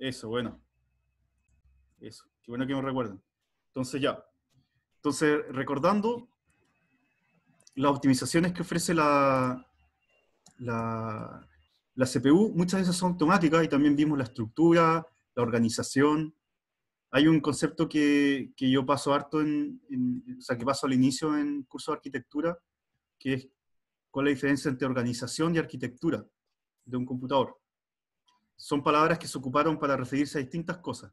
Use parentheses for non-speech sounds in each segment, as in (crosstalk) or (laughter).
Eso, bueno. Eso, qué bueno que me recuerden. Entonces ya. Entonces, recordando las optimizaciones que ofrece la, la, la CPU, muchas veces son automáticas y también vimos la estructura, la organización. Hay un concepto que, que yo paso harto en, en, o sea, que paso al inicio en curso de arquitectura, que es cuál es la diferencia entre organización y arquitectura de un computador. Son palabras que se ocuparon para referirse a distintas cosas.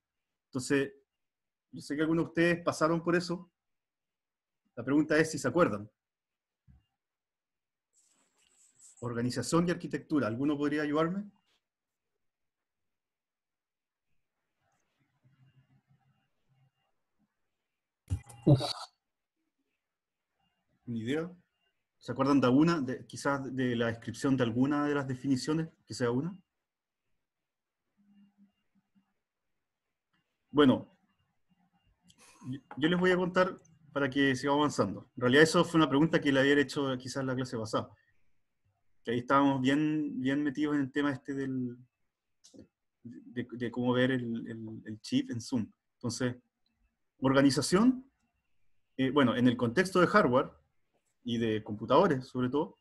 Entonces, yo sé que algunos de ustedes pasaron por eso. La pregunta es si se acuerdan. Organización y arquitectura. ¿Alguno podría ayudarme? ¿Una idea? ¿Se acuerdan de alguna, de, quizás de la descripción de alguna de las definiciones, que sea una? Bueno, yo les voy a contar para que sigamos avanzando. En realidad eso fue una pregunta que le había hecho quizás la clase pasada. Que ahí estábamos bien, bien metidos en el tema este del, de, de cómo ver el, el, el, chip en Zoom. Entonces, organización, eh, bueno, en el contexto de hardware, y de computadores sobre todo,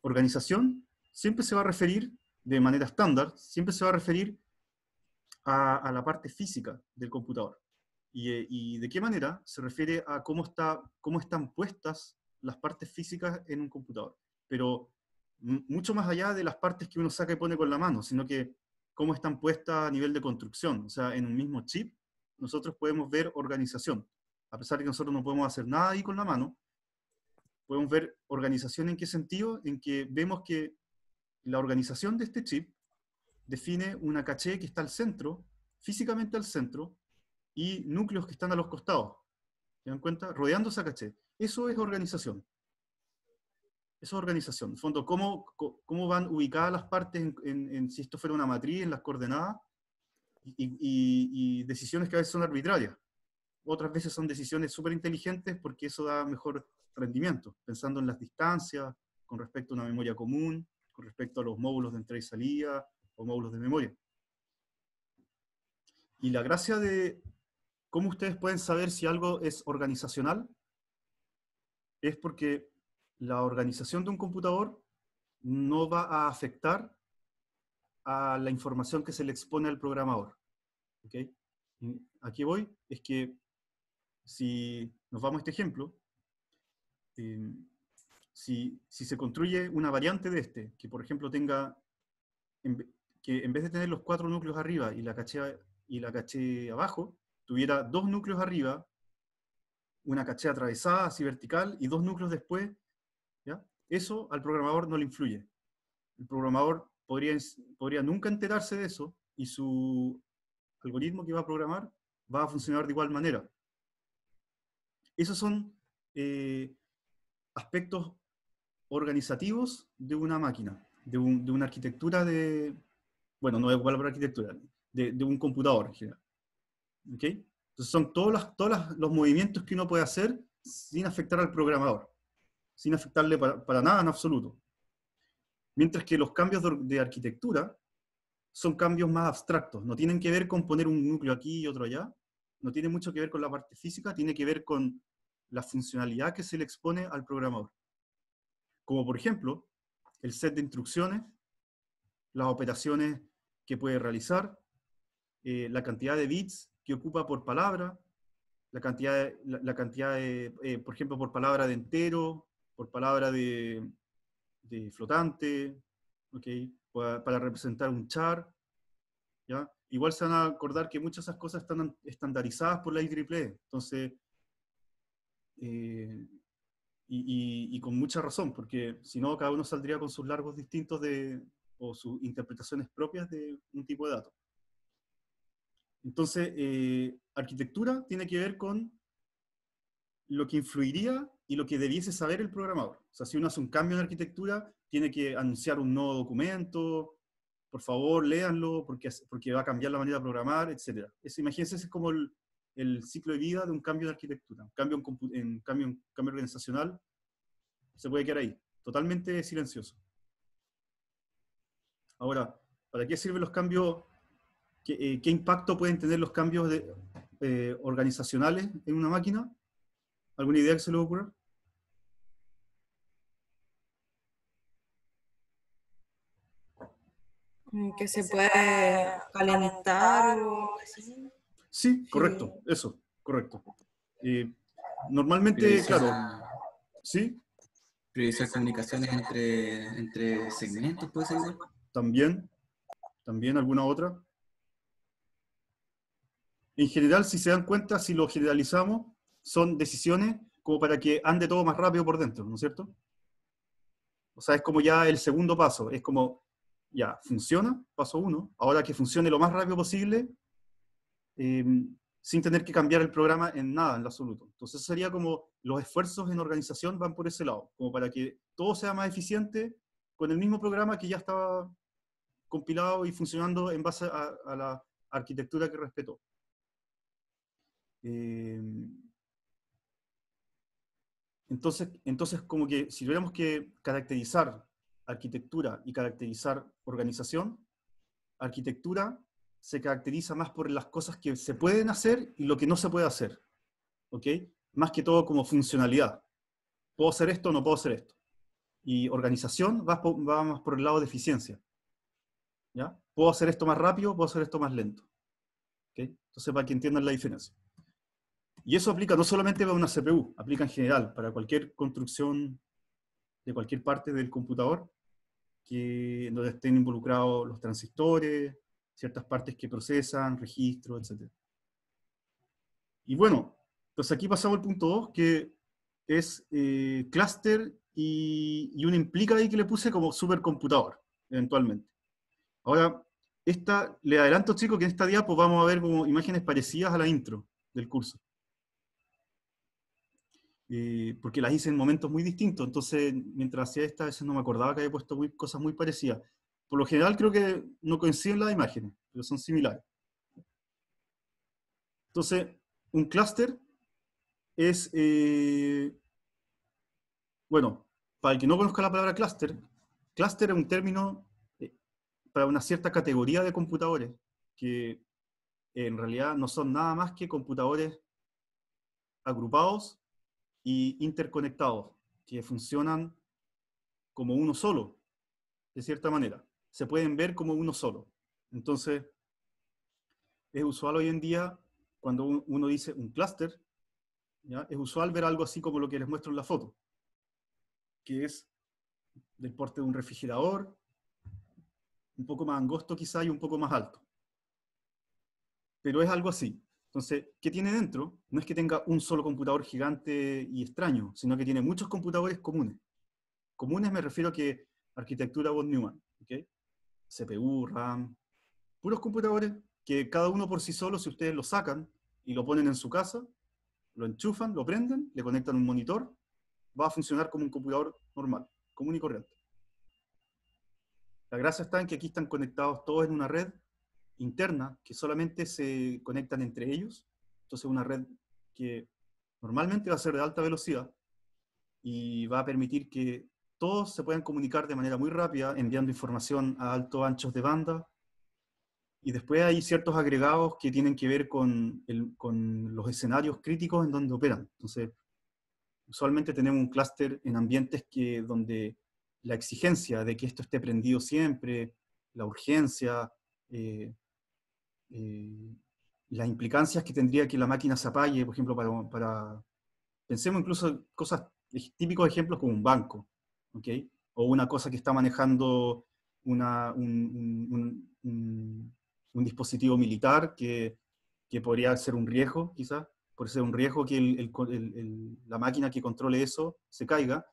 organización siempre se va a referir de manera estándar, siempre se va a referir a, la parte física del computador. Y, y, de qué manera se refiere a cómo, está, cómo están puestas las partes físicas en un computador. Pero mucho más allá de las partes que uno saca y pone con la mano, sino que cómo están puestas a nivel de construcción. O sea, en un mismo chip, nosotros podemos ver organización. A pesar de que nosotros no podemos hacer nada ahí con la mano, podemos ver organización en qué sentido, en que vemos que la organización de este chip define una caché que está al centro, físicamente al centro, y núcleos que están a los costados. ¿Se dan cuenta? Rodeando esa caché. Eso es organización. Eso es organización. En fondo, cómo, cómo van ubicadas las partes en, en, en, si esto fuera una matriz, en las coordenadas, y, y, decisiones que a veces son arbitrarias. Otras veces son decisiones súper inteligentes porque eso da mejor rendimiento, pensando en las distancias, con respecto a una memoria común, con respecto a los módulos de entrada y salida o módulos de memoria. Y la gracia de cómo ustedes pueden saber si algo es organizacional es porque la organización de un computador no va a afectar a la información que se le expone al programador. ¿Okay? Aquí voy, es que si nos vamos a este ejemplo, eh, si, si, se construye una variante de este, que por ejemplo tenga, en, que en vez de tener los cuatro núcleos arriba y la caché, y la caché abajo, tuviera dos núcleos arriba, una caché atravesada, así vertical, y dos núcleos después, ¿ya? eso al programador no le influye. El programador podría, podría nunca enterarse de eso y su algoritmo que va a programar va a funcionar de igual manera. Esos son eh, aspectos organizativos de una máquina, de, un, de, una arquitectura de, bueno, no igual para arquitectura, de, de, un computador en general. ¿Okay? Entonces son todos, las, todos los movimientos que uno puede hacer sin afectar al programador, sin afectarle para, para nada en absoluto. Mientras que los cambios de, de, arquitectura son cambios más abstractos, no tienen que ver con poner un núcleo aquí y otro allá, no tiene mucho que ver con la parte física, tiene que ver con la funcionalidad que se le expone al programador. Como por ejemplo, el set de instrucciones, las operaciones que puede realizar, eh, la cantidad de bits que ocupa por palabra, la cantidad, la, la cantidad de, eh, por ejemplo, por palabra de entero, por palabra de, de flotante, ¿okay? para, para, representar un char. ¿ya? Igual se van a acordar que muchas de esas cosas están estandarizadas por la IEEE. Entonces, eh, y, y, y, con mucha razón, porque si no, cada uno saldría con sus largos distintos de, o sus interpretaciones propias de un tipo de dato. Entonces, eh, arquitectura tiene que ver con lo que influiría y lo que debiese saber el programador. O sea, si uno hace un cambio en arquitectura, tiene que anunciar un nuevo documento, por favor, léanlo, porque, porque va a cambiar la manera de programar, etc. Imagínense, es como el, el ciclo de vida de un cambio de arquitectura, un cambio en, en, cambio, en cambio organizacional, se puede quedar ahí, totalmente silencioso. Ahora, ¿para qué sirven los cambios ¿qué, qué impacto pueden tener los cambios de, organizacionales en una máquina? ¿Alguna idea que se le ocurra? Mm, que se puede calentar o así. Sí, correcto, eso, correcto. normalmente, claro, ¿sí? Priorizar comunicaciones entre, entre segmentos, ¿puede ser igual? También, también alguna otra. En general, si se dan cuenta, si lo generalizamos, son decisiones como para que ande todo más rápido por dentro, ¿no es cierto? O sea, es como ya el segundo paso, es como ya, funciona, paso uno, ahora que funcione lo más rápido posible, em, sin tener que cambiar el programa en nada, en lo absoluto. Entonces sería como los esfuerzos en organización van por ese lado, como para que todo sea más eficiente con el mismo programa que ya estaba compilado y funcionando en base a, la arquitectura que respetó. Em, entonces, entonces, como que si tuviéramos que caracterizar arquitectura y caracterizar organización, arquitectura se caracteriza más por las cosas que se pueden hacer y lo que no se puede hacer. ¿Ok? Más que todo como funcionalidad. ¿Puedo hacer esto o no puedo hacer esto? Y organización va, más por el lado de eficiencia. ¿Ya? ¿Puedo hacer esto más rápido? ¿Puedo hacer esto más lento? Entonces, para que entiendan la diferencia. Y eso aplica no solamente para una CPU, aplica en general, para cualquier construcción de cualquier parte del computador, que, donde estén involucrados los transistores, ciertas partes que procesan, registros, etc. Y bueno, pues aquí pasamos al punto 2, que es eh, cluster y, y una implica ahí que le puse como supercomputador, eventualmente. Ahora, esta, le adelanto chicos que en esta diapo vamos a ver como imágenes parecidas a la intro del curso. Eh, porque las hice en momentos muy distintos, entonces mientras hacía esta, a veces no me acordaba que había puesto cosas muy parecidas. Por lo general creo que no coinciden las imágenes, pero son similares. Entonces, un clúster es, eh, bueno, para el que no conozca la palabra clúster, clúster es un término para una cierta categoría de computadores que en realidad no son nada más que computadores agrupados y interconectados, que funcionan como uno solo, de cierta manera. Se pueden ver como uno solo. Entonces, es usual hoy en día, cuando uno dice un clúster, es usual ver algo así como lo que les muestro en la foto, que es del porte de un refrigerador, un poco más angosto quizá y un poco más alto. Pero es algo así. Entonces, ¿qué tiene dentro? No es que tenga un solo computador gigante y extraño, sino que tiene muchos computadores comunes. Comunes me refiero a que arquitectura von Neumann, ¿okay? CPU, RAM, puros computadores que cada uno por sí solo, si ustedes lo sacan y lo ponen en su casa, lo enchufan, lo prenden, le conectan un monitor, va a funcionar como un computador normal, común y corriente. La gracia está en que aquí están conectados todos en una red interna que solamente se conectan entre ellos. Entonces una red que normalmente va a ser de alta velocidad y va a permitir que todos se puedan comunicar de manera muy rápida enviando información a altos anchos de banda. Y después hay ciertos agregados que tienen que ver con, los escenarios críticos en donde operan. Entonces, usualmente tenemos un clúster en ambientes que, donde la exigencia de que esto esté prendido siempre, la urgencia, eh, eh, las implicancias que tendría que la máquina se apague, por ejemplo, para, para pensemos incluso cosas, típicos ejemplos como un banco, ¿ok? O una cosa que está manejando una, un, un, un, dispositivo militar que, que, podría ser un riesgo, quizás, por ser un riesgo que la máquina que controle eso se caiga.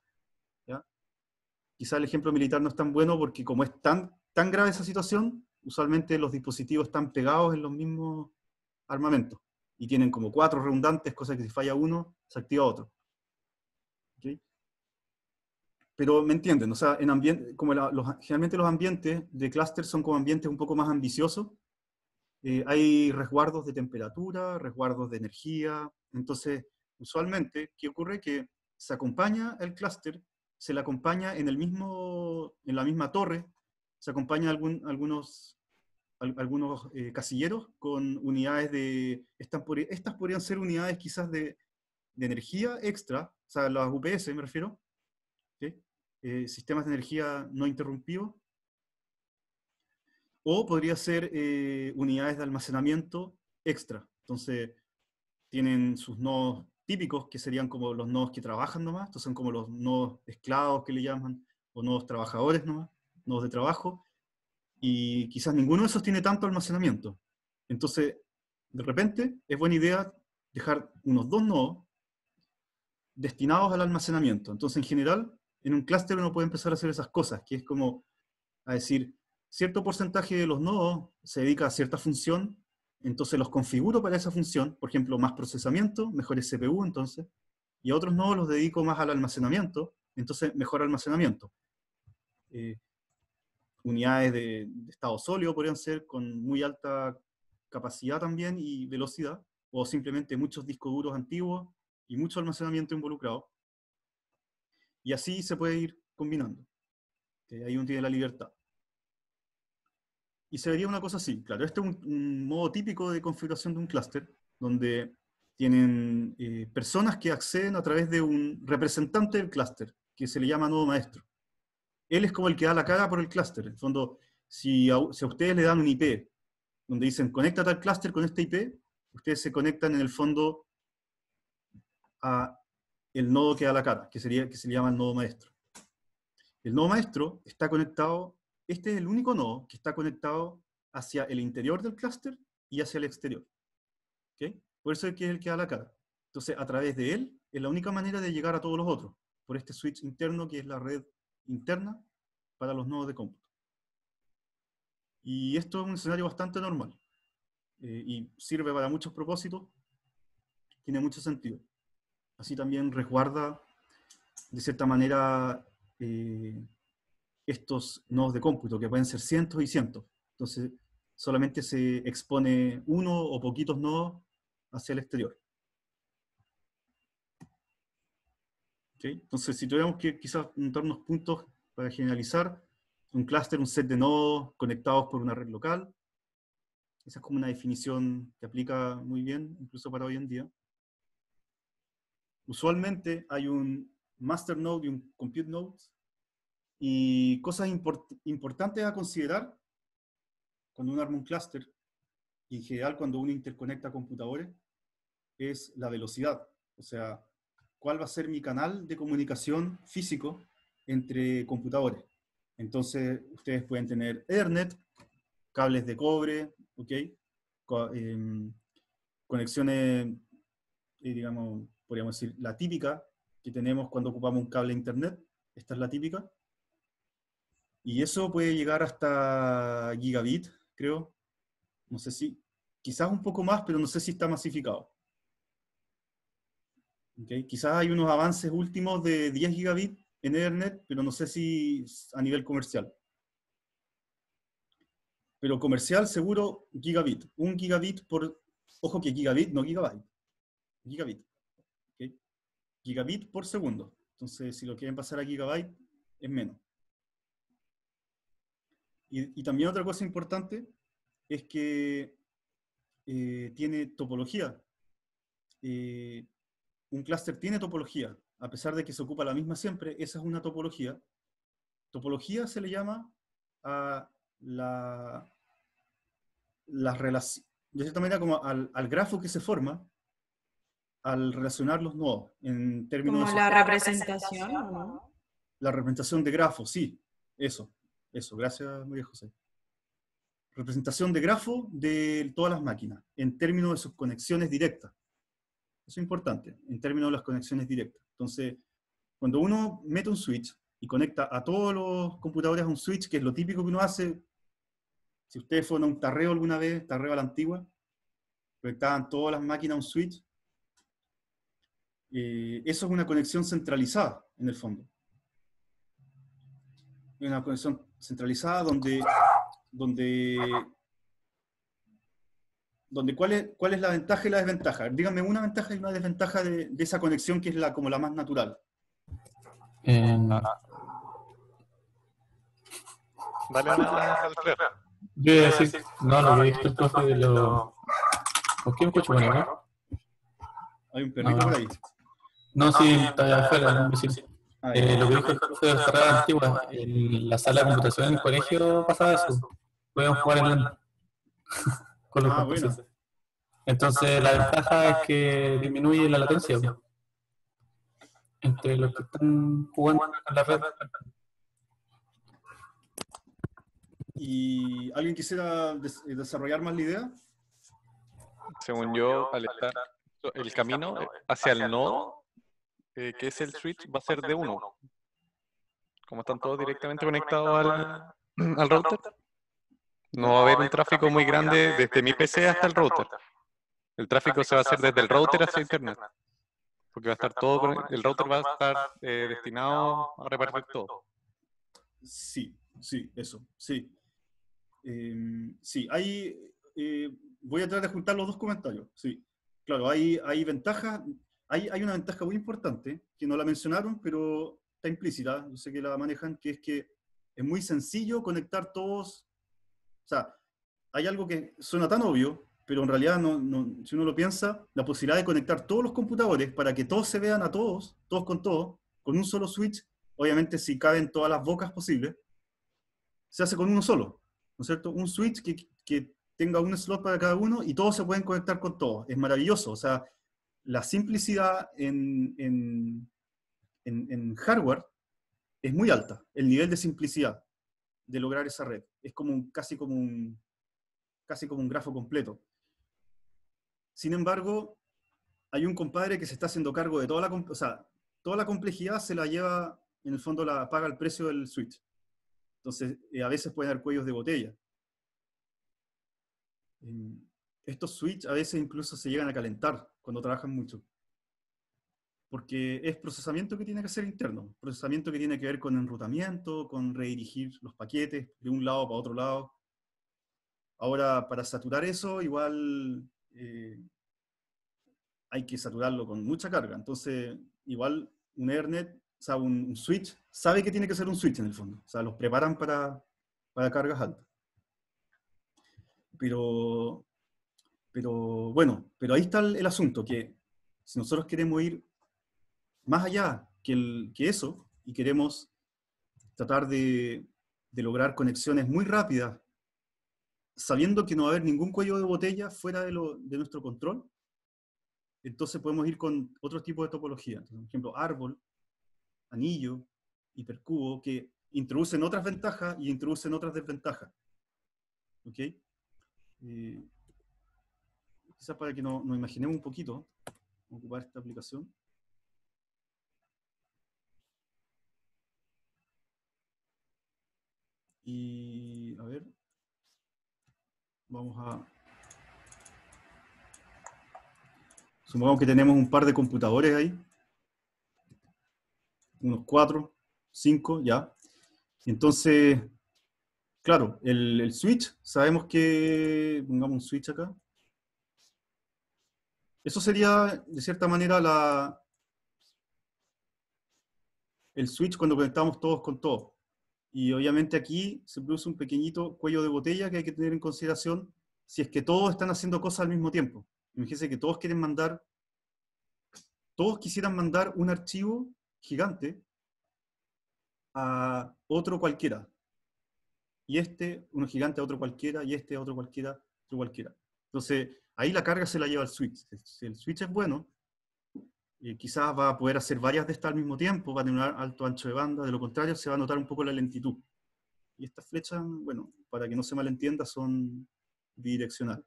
¿Ya? Quizás el ejemplo militar no es tan bueno porque como es tan, tan grave esa situación, usualmente los dispositivos están pegados en los mismos armamentos y tienen como cuatro redundantes, cosa que si falla uno, se activa otro. Pero me entienden, o sea, en ambiente, como los, generalmente los ambientes de clúster son como ambientes un poco más ambiciosos. Eh, hay resguardos de temperatura, resguardos de energía. Entonces, usualmente, ¿qué ocurre? Que se acompaña el clúster, se le acompaña en, el mismo, en la misma torre se acompaña algún, algunos al- algunos eh, casilleros con unidades de, estas, estas podrían ser unidades quizás de, de energía extra, o sea, las UPS me refiero, ¿ok? Eh, sistemas de energía no interrumpidos, o podría ser eh, unidades de almacenamiento extra. Entonces, tienen sus nodos típicos, que serían como los nodos que trabajan nomás, estos son como los nodos esclavos que le llaman, o nodos trabajadores nomás, nodos de trabajo, y quizás ninguno de esos tiene tanto almacenamiento. Entonces, de repente, es buena idea dejar unos dos nodos destinados al almacenamiento. Entonces, en general, en un clúster uno puede empezar a hacer esas cosas, que es como a decir, cierto porcentaje de los nodos se dedica a cierta función, entonces los configuro para esa función, por ejemplo, más procesamiento, mejor CPU entonces, y a otros nodos los dedico más al almacenamiento, entonces mejor almacenamiento. Eh, unidades de, de estado sólido podrían ser con muy alta capacidad también y velocidad, o simplemente muchos discos duros antiguos y mucho almacenamiento involucrado. Y así se puede ir combinando. Eh, ahí uno tiene la libertad. Y se vería una cosa así, claro, este es un, modo típico de configuración de un clúster, donde tienen eh, personas que acceden a través de un representante del clúster, que se le llama nodo maestro. Él es como el que da la cara por el clúster. En el fondo, si a, ustedes le dan un IP, donde dicen, conéctate al clúster con este IP, ustedes se conectan en el fondo a el nodo que da la cara, que, sería, que se le llama el nodo maestro. El nodo maestro está conectado, este es el único nodo que está conectado hacia el interior del clúster y hacia el exterior. Por eso es que es el que da la cara. Entonces, a través de él, es la única manera de llegar a todos los otros, por este switch interno que es la red interna para los nodos de cómputo. Y esto es un escenario bastante normal. eh, y sirve para muchos propósitos. Tiene mucho sentido. Así también resguarda, de cierta manera, eh, estos nodos de cómputo, que pueden ser cientos y cientos. Entonces, solamente se expone uno o poquitos nodos hacia el exterior. ¿Ok? Entonces, si tuviéramos que quizás juntar unos puntos para generalizar, un clúster, un set de nodos conectados por una red local. Esa es como una definición que aplica muy bien, incluso para hoy en día. Usualmente hay un master node y un compute node. Y cosas import- importantes a considerar cuando uno arma un clúster, y en general cuando uno interconecta computadores, es la velocidad. O sea, cuál va a ser mi canal de comunicación físico entre computadores. Entonces, ustedes pueden tener Ethernet, cables de cobre, ¿ok? Co- em, conexiones, eh, digamos, podríamos decir, la típica que tenemos cuando ocupamos un cable internet. Esta es la típica. Y eso puede llegar hasta gigabit, creo. No sé si, quizás un poco más, pero no sé si está masificado. Quizás hay unos avances últimos de 10 gigabit en Ethernet, pero no sé si a nivel comercial. Pero comercial seguro gigabit. Un gigabit por, ojo que gigabit, no gigabyte. Gigabit. Gigabit por segundo. Entonces, si lo quieren pasar a gigabyte, es menos. Y, y también otra cosa importante es que eh, tiene topología. Eh, un clúster tiene topología, a pesar de que se ocupa la misma siempre, esa es una topología. Topología se le llama a la, las relaci- de cierta manera como al, al grafo que se forma al relacionar los nodos en términos Como de la representación, ¿o no? la representación de grafo, sí, eso, eso, gracias María José. Representación de grafo de todas las máquinas, en términos de sus conexiones directas. Eso es importante, en términos de las conexiones directas. Entonces, cuando uno mete un switch y conecta a todos los computadores a un switch, que es lo típico que uno hace, si ustedes fueron a un tarreo alguna vez, tarreo a la antigua, conectaban todas las máquinas a un switch, eh, eso es una conexión centralizada, en el fondo una conexión centralizada donde, donde, donde ¿cuál, es, ¿cuál es la ventaja y la desventaja? Díganme una ventaja y una desventaja de, de esa conexión que es la, como la más natural. En- Dale una, Alfredo. Yo iba a decir, no, lo que dijo el profe de los... ¿Por qué me escucho bueno, no? Hay un perrito Ah. por ahí. No, sí, está allá afuera, no, sí. Ah, Eh, lo que dijo el profe de las carreras antiguas, en la sala de computación en el colegio pasaba eso. Podíamos jugar en LAN (laughs) con los Ah, bueno. computadores. Entonces la ventaja es que disminuye la latencia entre los que están jugando en la red. ¿Y alguien quisiera des- desarrollar más la idea? Según yo, al estar el camino hacia el nodo, eh, que es el switch, va a ser de uno. Como están todos directamente conectados al, al router, no va a haber un tráfico muy grande desde mi PC hasta el router. El tráfico se va a hacer desde el router hacia internet. Porque va a estar todo, el router va a estar eh, destinado a repartir todo. Sí, sí, eso, sí. Eh, sí, hay, eh, voy a tratar de juntar los dos comentarios. Sí, claro, hay, hay ventajas, hay, hay una ventaja muy importante que no la mencionaron, pero está implícita, yo sé que la manejan, que es que es muy sencillo conectar todos. O sea, hay algo que suena tan obvio, pero en realidad, no, no- si uno lo piensa, la posibilidad de conectar todos los computadores para que todos se vean a todos, todos con todos, con un solo switch, obviamente si caben todas las bocas posibles, se hace con uno solo, ¿no es cierto? Un switch que, que tenga un slot para cada uno y todos se pueden conectar con todos. Es maravilloso. O sea, la simplicidad en, en- en- hardware es muy alta. El nivel de simplicidad de lograr esa red es como un, casi, como un, casi como un grafo completo. Sin embargo, hay un compadre que se está haciendo cargo de toda la, toda la complejidad se la lleva, en el fondo la paga el precio del switch. Entonces, eh, a veces pueden haber cuellos de botella. Eh, estos switch a veces incluso se llegan a calentar cuando trabajan mucho. Porque es procesamiento que tiene que ser interno, procesamiento que tiene que ver con enrutamiento, con redirigir los paquetes de un lado para otro lado. Ahora, para saturar eso, igual eh, hay que saturarlo con mucha carga. Entonces, igual un Ethernet, o sea, un, un switch, sabe que tiene que ser un switch en el fondo. O sea, los preparan para, para cargas altas. Pero, pero bueno, pero ahí está el, el asunto, que si nosotros queremos ir más allá que, el- que eso y queremos tratar de, de lograr conexiones muy rápidas, sabiendo que no va a haber ningún cuello de botella fuera de, lo- de nuestro control, entonces podemos ir con otro tipo de topología. Entonces, por ejemplo, árbol, anillo, hipercubo, que introducen otras ventajas y introducen otras desventajas. ¿Ok? Eh, quizás para que nos, nos imaginemos un poquito, ocupar esta aplicación. Y a ver, vamos a... Supongamos que tenemos un par de computadores ahí, unos cuatro, cinco, ya. Entonces, claro, el, el switch, sabemos que, pongamos un switch acá. Eso sería, de cierta manera, el switch cuando conectamos todos con todos. Y obviamente aquí se produce un pequeñito cuello de botella que hay que tener en consideración si es que todos están haciendo cosas al mismo tiempo. Imagínense que todos quieren mandar, todos quisieran mandar un archivo gigante a otro cualquiera. Y este, uno gigante a otro cualquiera, y este a otro cualquiera, otro cualquiera. Entonces, ahí la carga se la lleva el switch. Si el switch es bueno, eh, quizás va a poder hacer varias de estas al mismo tiempo, va a tener un alto ancho de banda, de lo contrario se va a notar un poco la lentitud. Y estas flechas, bueno, para que no se malentienda, son bidireccionales.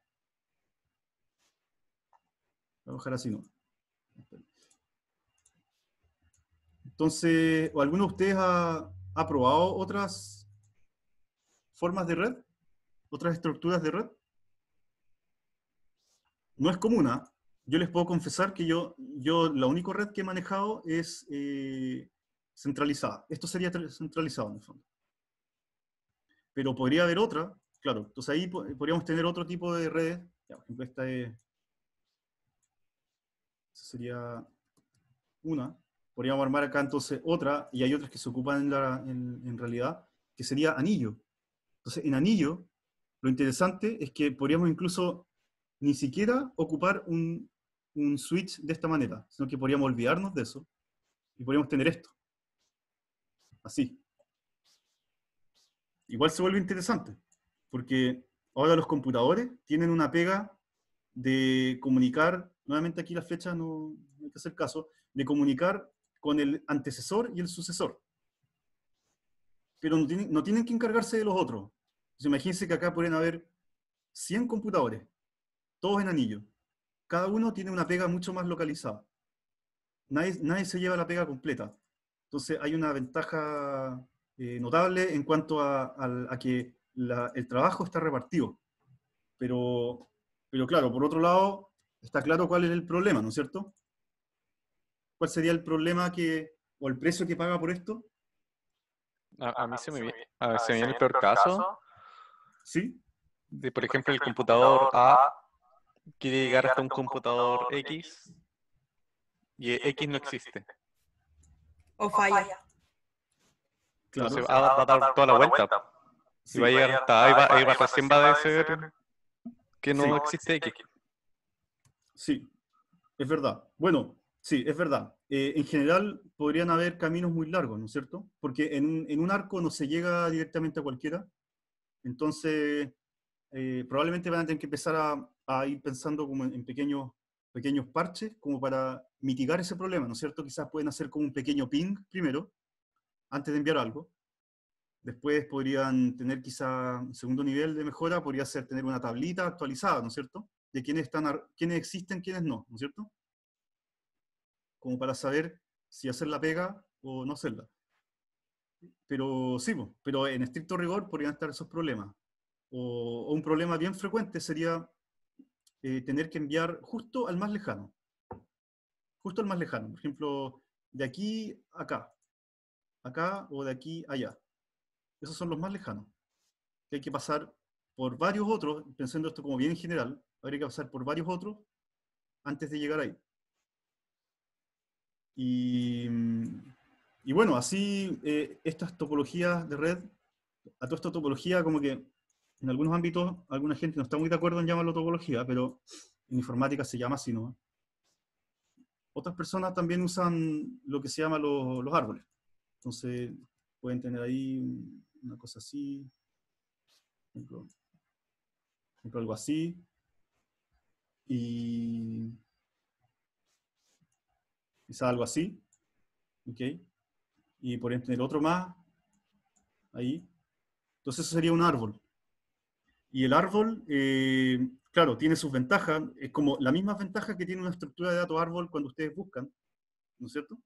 Voy a bajar así, ¿no? Entonces, ¿o ¿alguno de ustedes ha probado otras formas de red? ¿Otras estructuras de red? No es común, ¿ah? Yo les puedo confesar que yo, yo la única red que he manejado es eh, centralizada. Esto sería tra- centralizado en el fondo. Pero podría haber otra, claro. Entonces ahí po- podríamos tener otro tipo de redes. Ya, por ejemplo, esta es... sería una. Podríamos armar acá entonces otra, y hay otras que se ocupan en, la, en, en realidad, que sería anillo. Entonces, en anillo, lo interesante es que podríamos incluso ni siquiera ocupar un, un switch de esta manera, sino que podríamos olvidarnos de eso y podríamos tener esto. Así. Igual se vuelve interesante, porque ahora los computadores tienen una pega de comunicar, nuevamente aquí la flecha no, no hay que hacer caso, de comunicar con el antecesor y el sucesor. Pero no tienen, no tienen que encargarse de los otros. Entonces, imagínense que acá pueden haber 100 computadores, todos en anillo. Cada uno tiene una pega mucho más localizada. Nadie, nadie se lleva la pega completa. Entonces hay una ventaja eh, notable en cuanto a, que la- el trabajo está repartido. Pero, pero claro, por otro lado, está claro cuál es el problema, ¿no es cierto? ¿Cuál sería el problema que, o el precio que paga por esto? A, a mí se me, vi- a ver, se me viene el peor caso ¿Sí? de, por ejemplo, el computador A quiere llegar hasta un computador X y X no existe. O falla. Claro. Entonces A va a dar toda la vuelta Sí. y va a llegar hasta ahí, va, ahí va- recién va a decir que no Sí. existe X. Sí, es verdad. Bueno, sí, es verdad. Eh, en general podrían haber caminos muy largos, ¿no es cierto? Porque en un, en un arco no se llega directamente a cualquiera. Entonces, eh, probablemente van a tener que empezar a, a ir pensando como en, en pequeños, pequeños parches, como para mitigar ese problema, ¿no es cierto? Quizás pueden hacer como un pequeño ping primero, antes de enviar algo. Después podrían tener quizá un segundo nivel de mejora, podría ser tener una tablita actualizada, ¿no es cierto? De quiénes, están, quiénes existen, quiénes no, ¿no es cierto? Como para saber si hacer la pega o no hacerla. Pero sí, pero en estricto rigor podrían estar esos problemas. O, o un problema bien frecuente sería eh, tener que enviar justo al más lejano. Justo al más lejano. Por ejemplo, de aquí a acá. Acá o de aquí a allá. Esos son los más lejanos. Que hay que pasar por varios otros, pensando esto como bien en general, habría que pasar por varios otros antes de llegar ahí. Y, y bueno, así eh, estas topologías de red, a toda esta topología como que en algunos ámbitos alguna gente no está muy de acuerdo en llamarlo topología, pero en informática se llama así, ¿no? Otras personas también usan lo que se llama los, árboles. Entonces pueden tener ahí un- una cosa así, por ejemplo, por ejemplo, algo así, y quizá algo así, ¿ok? Y podrían tener otro más, ahí. Entonces eso sería un árbol. Y el árbol, eh, claro, tiene sus ventajas, es como la misma ventaja que tiene una estructura de datos árbol cuando ustedes buscan, ¿no es cierto?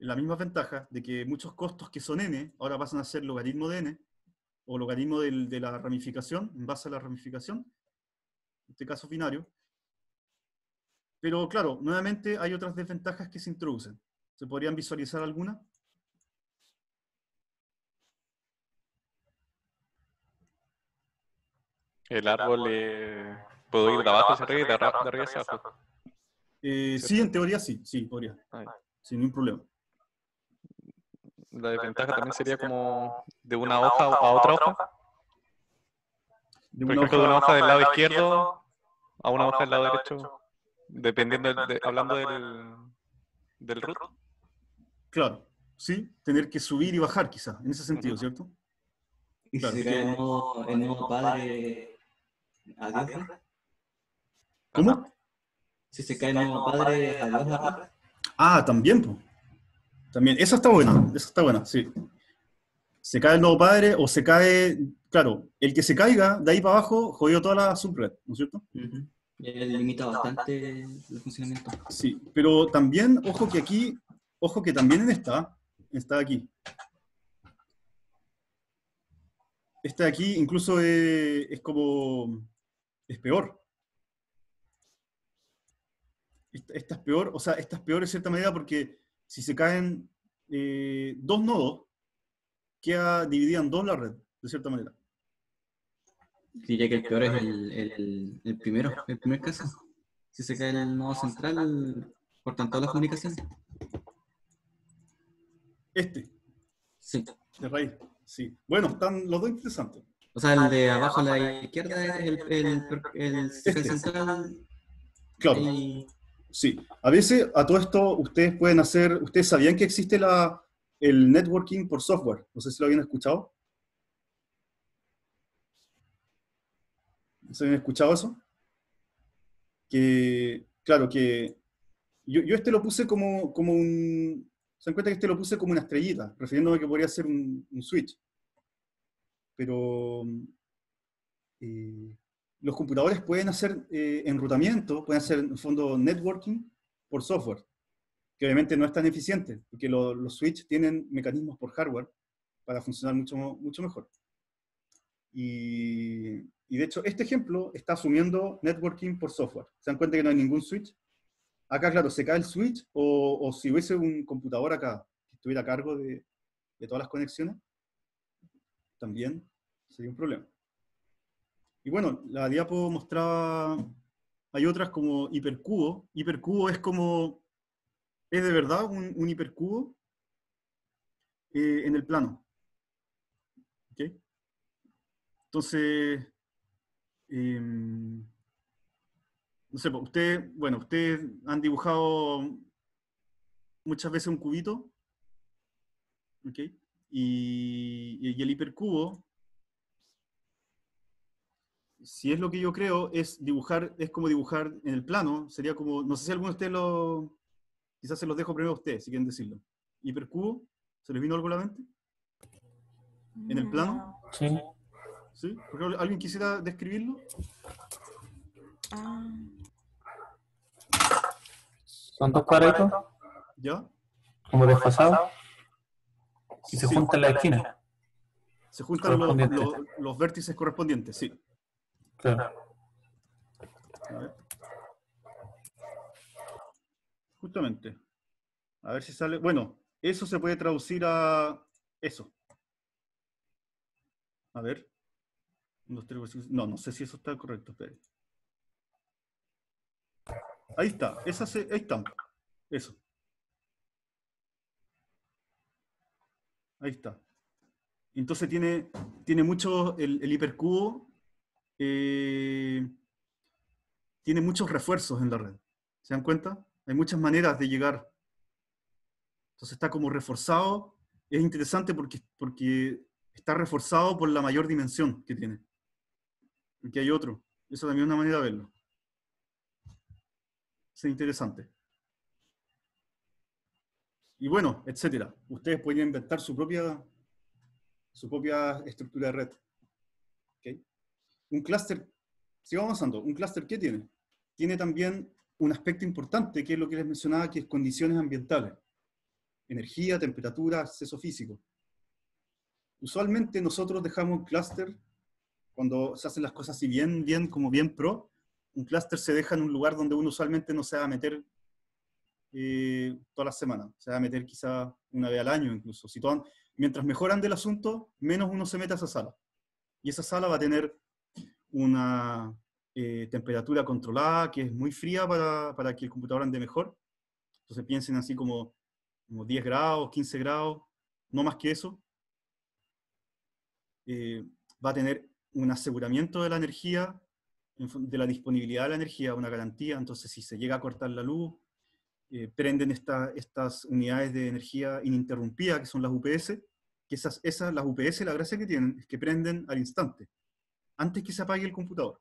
La misma ventaja de que muchos costos que son n ahora pasan a ser logaritmo de n, o logaritmo del- de la ramificación, en base a la ramificación, en este caso binario. Pero claro, nuevamente hay otras desventajas que se introducen. ¿Se podrían visualizar algunas? El árbol, eh, puedo ir de abajo hacia arriba y de, arriba hacia abajo. Eh, sí, ¿Cierto? en teoría sí, sí, podría. Ahí. Sin ningún problema. La desventaja también sería como de una hoja a otra hoja. De Por una ejemplo, de una hoja del lado izquierdo a una hoja del lado derecho, dependiendo, del- de- hablando del, del root. Claro, sí, tener que subir y bajar quizá, en ese sentido. ¿cierto? Y Claro, el nuevo, el nuevo padre, red. ¿Cómo? Si se cae el nuevo padre, red. Ah, también, pues. También, esa está buena, esa está buena, sí. Se cae el nuevo padre o se cae, claro, el que se caiga de ahí para abajo jodió toda la subred, ¿no es cierto? Y él limita bastante el funcionamiento. Sí, pero también, ojo que aquí, ojo que también en esta, está aquí. Esta de aquí incluso es, es como, es peor. Esta, esta es peor, o sea, esta es peor en cierta medida porque si se caen eh, dos nodos, queda dividida en dos la red, de cierta manera. Diría que el peor es el, el, el primero, el primer caso. Si se cae el nodo central, cortan todas las comunicaciones. Este, Sí. de raíz, sí. Bueno, están los dos interesantes. O sea, el de abajo a la izquierda es el, el, Este. central. Claro, y- sí. A veces a todo esto ustedes pueden hacer, ustedes sabían que existe la, el networking por software. No sé si lo habían escuchado. ¿Se habían escuchado eso? Que, claro, que yo, yo este lo puse como, como un... Se dan cuenta que este lo puse como una estrellita, refiriéndome a que podría ser un, un switch. Pero eh, los computadores pueden hacer eh, enrutamiento, pueden hacer en fondo networking por software, que obviamente no es tan eficiente, porque lo- los switch tienen mecanismos por hardware para funcionar mucho, mucho mejor. Y, de hecho, este ejemplo está asumiendo networking por software. ¿Se dan cuenta que no hay ningún switch? Acá, claro, se cae el switch, o, si hubiese un computador acá que estuviera a cargo de todas las conexiones, también sería un problema. Y bueno, la diapo mostraba, hay otras como hipercubo. Hipercubo es como, es de verdad un, un hipercubo eh, en el plano. ¿Ok? Entonces, em, no sé, pues, ustedes, bueno, ustedes han dibujado muchas veces un cubito, ¿ok? Y, y el hipercubo, si es lo que yo creo, es dibujar, es como dibujar en el plano, sería como, no sé si alguno de ustedes lo, quizás se los dejo primero a ustedes, si quieren decirlo. Hipercubo, ¿se les vino algo a la mente? ¿En el plano? Sí. ¿Sí? ¿Por qué ¿Alguien quisiera describirlo? Ah, Son dos cuadraditos, ¿Ya? como desfasados, y se Sí, juntan la esquina. se juntan los, los- los vértices correspondientes, sí. Claro. A ver. Justamente. A ver si sale. Bueno, eso se puede traducir a eso. A ver. No, no sé si eso está correcto. espere. Ahí está. Esa se, ahí está. Eso. Ahí está. Entonces tiene, tiene mucho el, el hipercubo. eh, tiene muchos refuerzos en la red. ¿Se dan cuenta? Hay muchas maneras de llegar. Entonces está como reforzado. Es interesante porque, porque está reforzado por la mayor dimensión que tiene. Aquí hay otro. Eso también es una manera de verlo. Es interesante. Y bueno, etcétera. Ustedes pueden inventar su propia, su propia estructura de red. ¿Ok? Un clúster, sigamos avanzando. ¿Un clúster qué tiene? Tiene también un aspecto importante, que es lo que les mencionaba, que es condiciones ambientales. Energía, temperatura, acceso físico. Usualmente nosotros dejamos un clúster, cuando se hacen las cosas así bien, bien, como bien pro, un clúster se deja en un lugar donde uno usualmente no se va a meter eh, todas las semanas. Se va a meter quizá una vez al año incluso. Si todan- mientras mejoran del asunto, menos uno se mete a esa sala. Y esa sala va a tener una eh, temperatura controlada, que es muy fría para, para que el computador ande mejor. Entonces piensen así como, como 10 grados, 15 grados, no más que eso. Eh, va a tener un aseguramiento de la energía, de la disponibilidad de la energía, una garantía. Entonces, si se llega a cortar la luz, eh, prenden esta- estas unidades de energía ininterrumpida, que son las UPS, que esas, esas, las UPS, la gracia que tienen es que prenden al instante, antes que se apague el computador.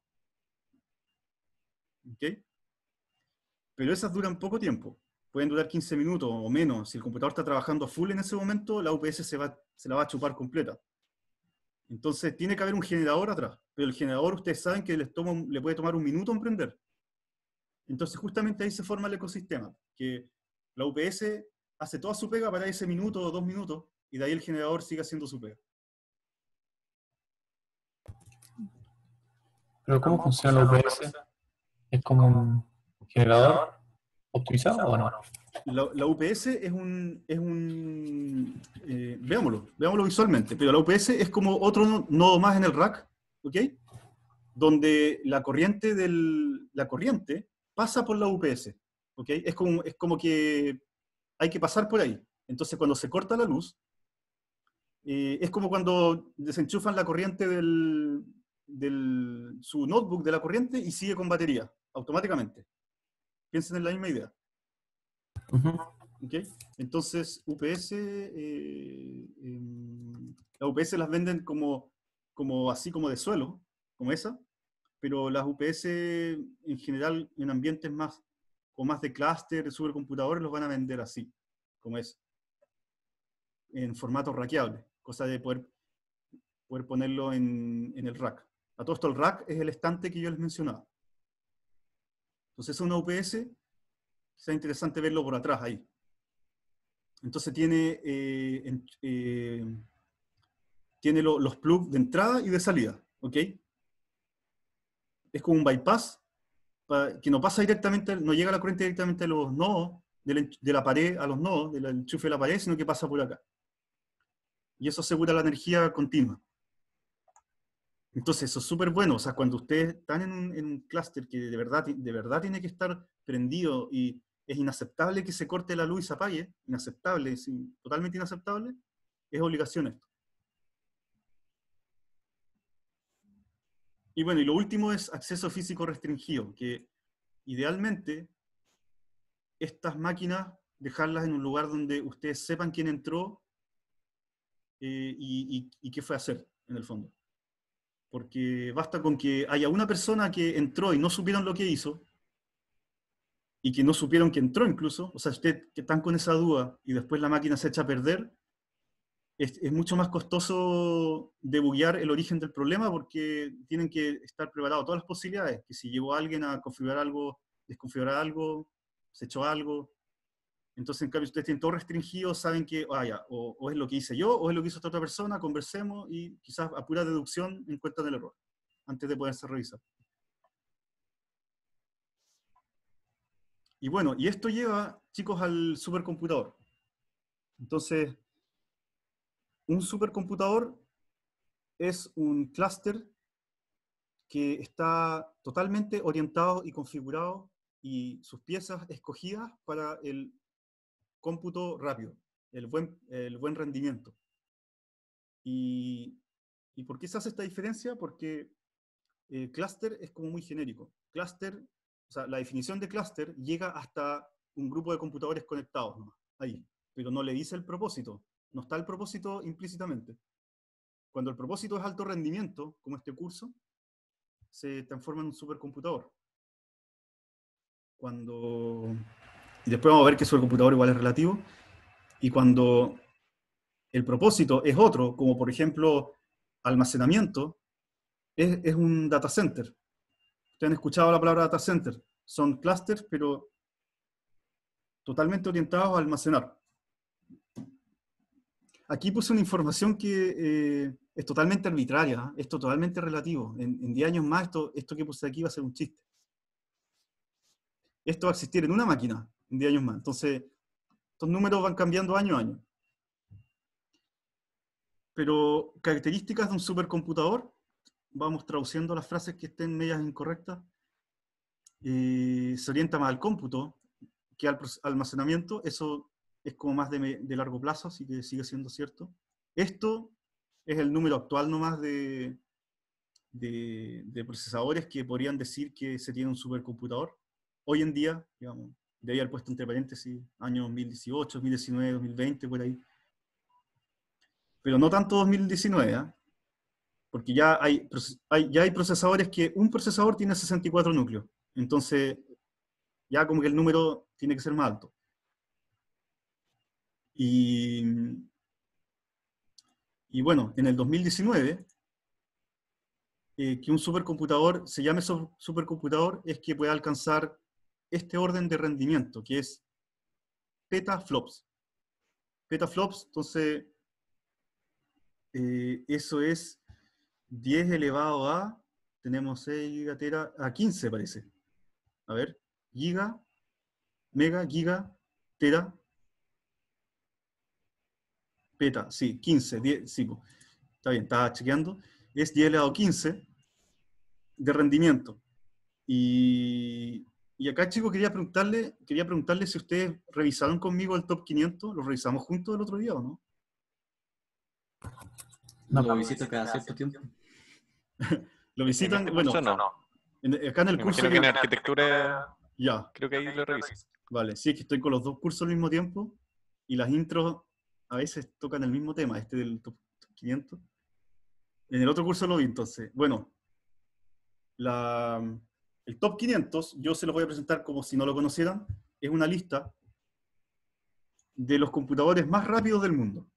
¿Ok? Pero esas duran poco tiempo, pueden durar 15 minutos o menos. Si el computador está trabajando a full en ese momento, la UPS se, va, se la va a chupar completa. Entonces tiene que haber un generador atrás, pero el generador ustedes saben que les toma, le puede tomar un minuto en prender. Entonces justamente ahí se forma el ecosistema, que la UPS hace toda su pega para ese minuto o dos minutos, y de ahí el generador sigue haciendo su pega. Pero ¿cómo funciona la UPS? ¿Es como un generador optimizado o no? La, la UPS es un, es un eh, veámoslo, veámoslo visualmente, pero la UPS es como otro no- nodo más en el rack, ¿ok? Donde la corriente, del, la corriente pasa por la UPS, ¿ok? Es como, es como que hay que pasar por ahí. Entonces cuando se corta la luz, eh, es como cuando desenchufan la corriente del, del- su notebook de la corriente y sigue con batería, automáticamente. Piensen en la misma idea. Ujú. ¿ok? Entonces, UPS, eh, em, las UPS las venden como, como así como de suelo, como esa, pero las UPS en general en ambientes más o más de clúster, de supercomputadores, los van a vender así, como es, en formato rackeable, cosa de poder, poder ponerlo en, en el rack. A todo esto el rack es el estante que yo les mencionaba. Entonces es una UPS, sea interesante verlo por atrás ahí. Entonces tiene, eh, eh, tiene lo- los plugs de entrada y de salida, ¿ok? Es como un bypass pa- que no pasa directamente, no llega la corriente directamente a los nodos, de la, pared a los nodos, del enchufe de la pared, sino que pasa por acá. Y eso asegura la energía continua. Entonces, eso es súper bueno. O sea, cuando ustedes están en un, en clúster que de verdad, de verdad tiene que estar prendido y es inaceptable que se corte la luz y se apague, inaceptable, totalmente inaceptable, es obligación esto. Y bueno, y lo último es acceso físico restringido, que idealmente estas máquinas dejarlas en un lugar donde ustedes sepan quién entró eh, y, y- qué fue a hacer, en el fondo. Porque basta con que haya una persona que entró y no supieron lo que hizo, y que no supieron que entró incluso, o sea, ustedes que están con esa duda y después la máquina se echa a perder, es, mucho más costoso debuguear el origen del problema porque tienen que estar preparados todas las posibilidades, que si llegó alguien a configurar algo, desconfigurar algo, se echó algo. Entonces, en cambio, ustedes tienen todo restringido, saben que ah, ya, o, o es lo que hice yo, o es lo que hizo otra persona, conversemos y quizás a pura deducción encuentran el error, antes de poderse revisar. Y bueno, y esto lleva, chicos, al supercomputador. Entonces, un supercomputador es un clúster que está totalmente orientado y configurado y sus piezas escogidas para el cómputo rápido, el buen, rendimiento. Y, ¿Y por qué se hace esta diferencia? Porque eh, clúster es como muy genérico. Clúster, o sea, la definición de clúster llega hasta un grupo de computadores conectados, ahí, pero no le dice el propósito, no está el propósito implícitamente. Cuando el propósito es alto rendimiento, como este curso, se transforma en un supercomputador. Cuando... Y después vamos a ver que supercomputador igual es relativo. Y cuando el propósito es otro, como por ejemplo almacenamiento, es, es un data center. Ustedes han escuchado la palabra data center. Son clusters, pero totalmente orientados a almacenar. Aquí puse una información que eh, es totalmente arbitraria, ¿eh? es totalmente relativo. En, en 10 años más, esto, esto que puse aquí va a ser un chiste. Esto va a existir en una máquina en 10 años más. Entonces, estos números van cambiando año a año. Pero características de un supercomputador, vamos traduciendo las frases que estén medias incorrectas, eh, se orienta más al cómputo que al almacenamiento. Eso es como más de, largo plazo, así que sigue siendo cierto. Esto es el número actual nomás de, de, de procesadores que podrían decir que se tiene un supercomputador. Hoy en día, digamos, debería haber puesto entre paréntesis año 2018, 2019, 2020, por ahí. Pero no tanto 2019, ¿ah? porque ya hay, hay- ya hay procesadores que un procesador tiene 64 núcleos. Entonces, ya como que el número tiene que ser más alto. Y, bueno, en el 2019, eh, que un supercomputador se llame supercomputador es que puede alcanzar este orden de rendimiento, que es petaflops. Petaflops, entonces, eh, eso es 10 elevado a, tenemos 6 gigatera, a 15 parece. A ver, giga, mega, giga, tera, peta, sí, 15, 10, sí, está bien, estaba chequeando, es 10 elevado a 15 de rendimiento. Y, y acá, chicos, quería preguntarle, quería preguntarle si ustedes revisaron conmigo el top 500, ¿lo revisamos juntos el otro día o no? No. Lo visito cada cierto tiempo. (laughs) Lo En visitan, este bueno, no. en- acá en el Me curso... que en arquitectura, Ya, creo que ahí lo reviso. vale. Sí, es que estoy con los dos cursos al mismo tiempo y las intros a veces tocan el mismo tema, este del top 500. En el otro curso lo vi, entonces. Bueno, la, el top 500, yo se los voy a presentar como si no lo conocieran, es una lista de los computadores más rápidos del mundo.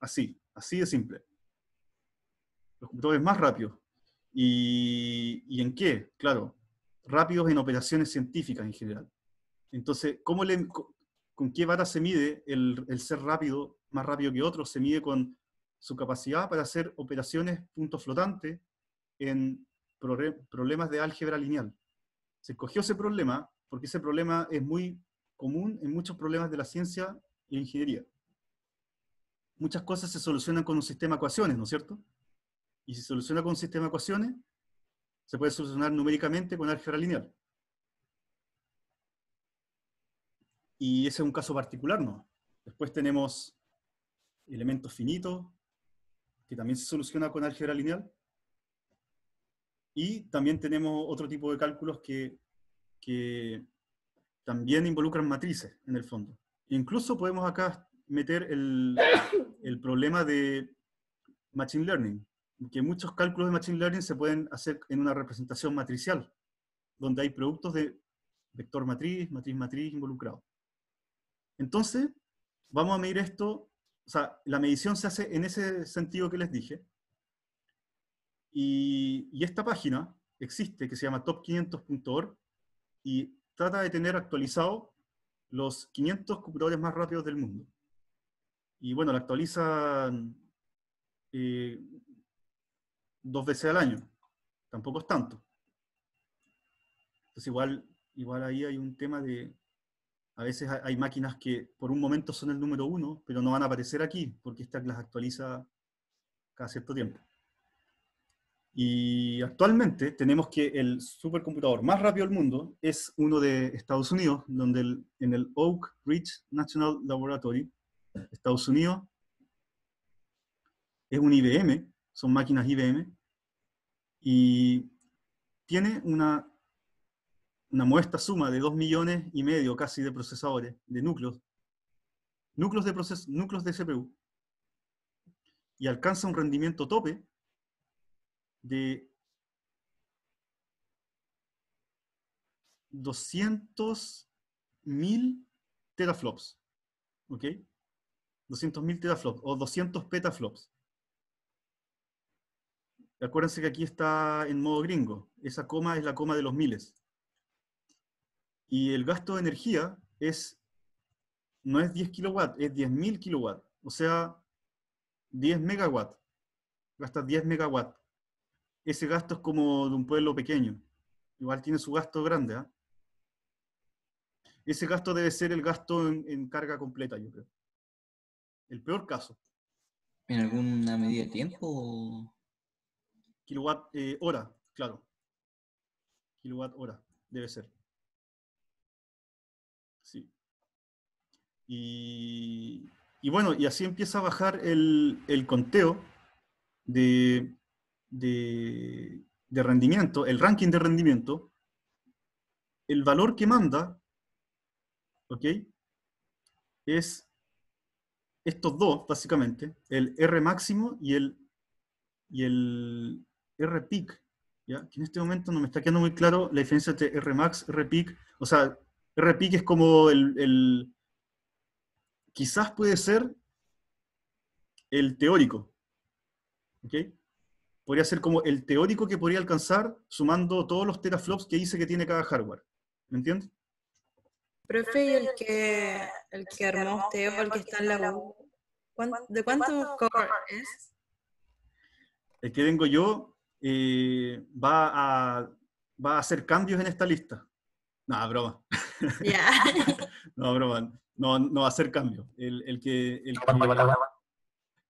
Así, así de simple. Los computadores más rápidos. ¿Y, y en qué? Claro, rápidos en operaciones científicas en general. Entonces, ¿cómo le, ¿con qué vara se mide el, ser rápido, más rápido que otros? Se mide con su capacidad para hacer operaciones punto flotante en problemas de álgebra lineal. Se escogió ese problema porque ese problema es muy común en muchos problemas de la ciencia y la ingeniería. Muchas cosas se solucionan con un sistema de ecuaciones, ¿no es cierto? Y si se soluciona con un sistema de ecuaciones, se puede solucionar numéricamente con álgebra lineal. Y ese es un caso particular, ¿no? Después tenemos elementos finitos, que también se soluciona con álgebra lineal. Y también tenemos otro tipo de cálculos que, que también involucran matrices, en el fondo. Incluso podemos acá meter el, el problema de Machine Learning, que muchos cálculos de Machine Learning se pueden hacer en una representación matricial, donde hay productos de vector matriz, matriz matriz involucrados. Entonces, vamos a medir esto, o sea, la medición se hace en ese sentido que les dije, y, esta página existe, que se llama top500.org, y trata de tener actualizado los 500 computadores más rápidos del mundo. Y bueno, la actualizan eh, dos veces al año. Tampoco es tanto. Entonces igual, igual ahí hay un tema de... A veces hay- máquinas que por un momento son el número uno, pero no van a aparecer aquí, porque esta las actualiza cada cierto tiempo. Y actualmente tenemos que el supercomputador más rápido del mundo es uno de Estados Unidos, donde el- en el Oak Ridge National Laboratory, Estados Unidos, es un IBM, son máquinas IBM, y tiene una, una modesta suma de 2 millones y medio casi de procesadores, de núcleos, núcleos de, proces núcleos de CPU, y alcanza un rendimiento tope de 200.000 teraflops, ¿ok? 200.000 teraflops o 200 petaflops. Acuérdense que aquí está en modo gringo. Esa coma es la coma de los miles. Y el gasto de energía es, no es 10 kilowatts, es 10.000 kilowatts. O sea, 10 megawatts. Gasta 10 megawatts. Ese gasto es como de un pueblo pequeño. Igual tiene su gasto grande. ¿ah? Ese gasto debe ser el gasto en, en carga completa, yo creo. El peor caso. ¿En alguna medida de tiempo? Kilowatt eh, hora, claro. Kilowatt hora, debe ser. Sí. Y, y bueno, y así empieza a bajar el, el conteo de, de, rendimiento, el ranking de rendimiento, el valor que manda, ¿ok? Es estos dos, básicamente, el R máximo y el, y el R peak, ¿ya? Que en este momento no me está quedando muy claro la diferencia entre R max, R peak, o sea, R peak es como el- quizás puede ser el teórico, ¿ok? Podría ser como el teórico que podría alcanzar sumando todos los teraflops que dice que tiene cada hardware, ¿me entiendes? Profe, y el que, el que armó el que está en la U, ¿cuán- ¿de cuántos core es? El que tengo yo eh, va, a, va a hacer cambios en esta lista. No, broma. Ya. (laughs) No, broma. No, no va a hacer cambios. El, el que, el, que-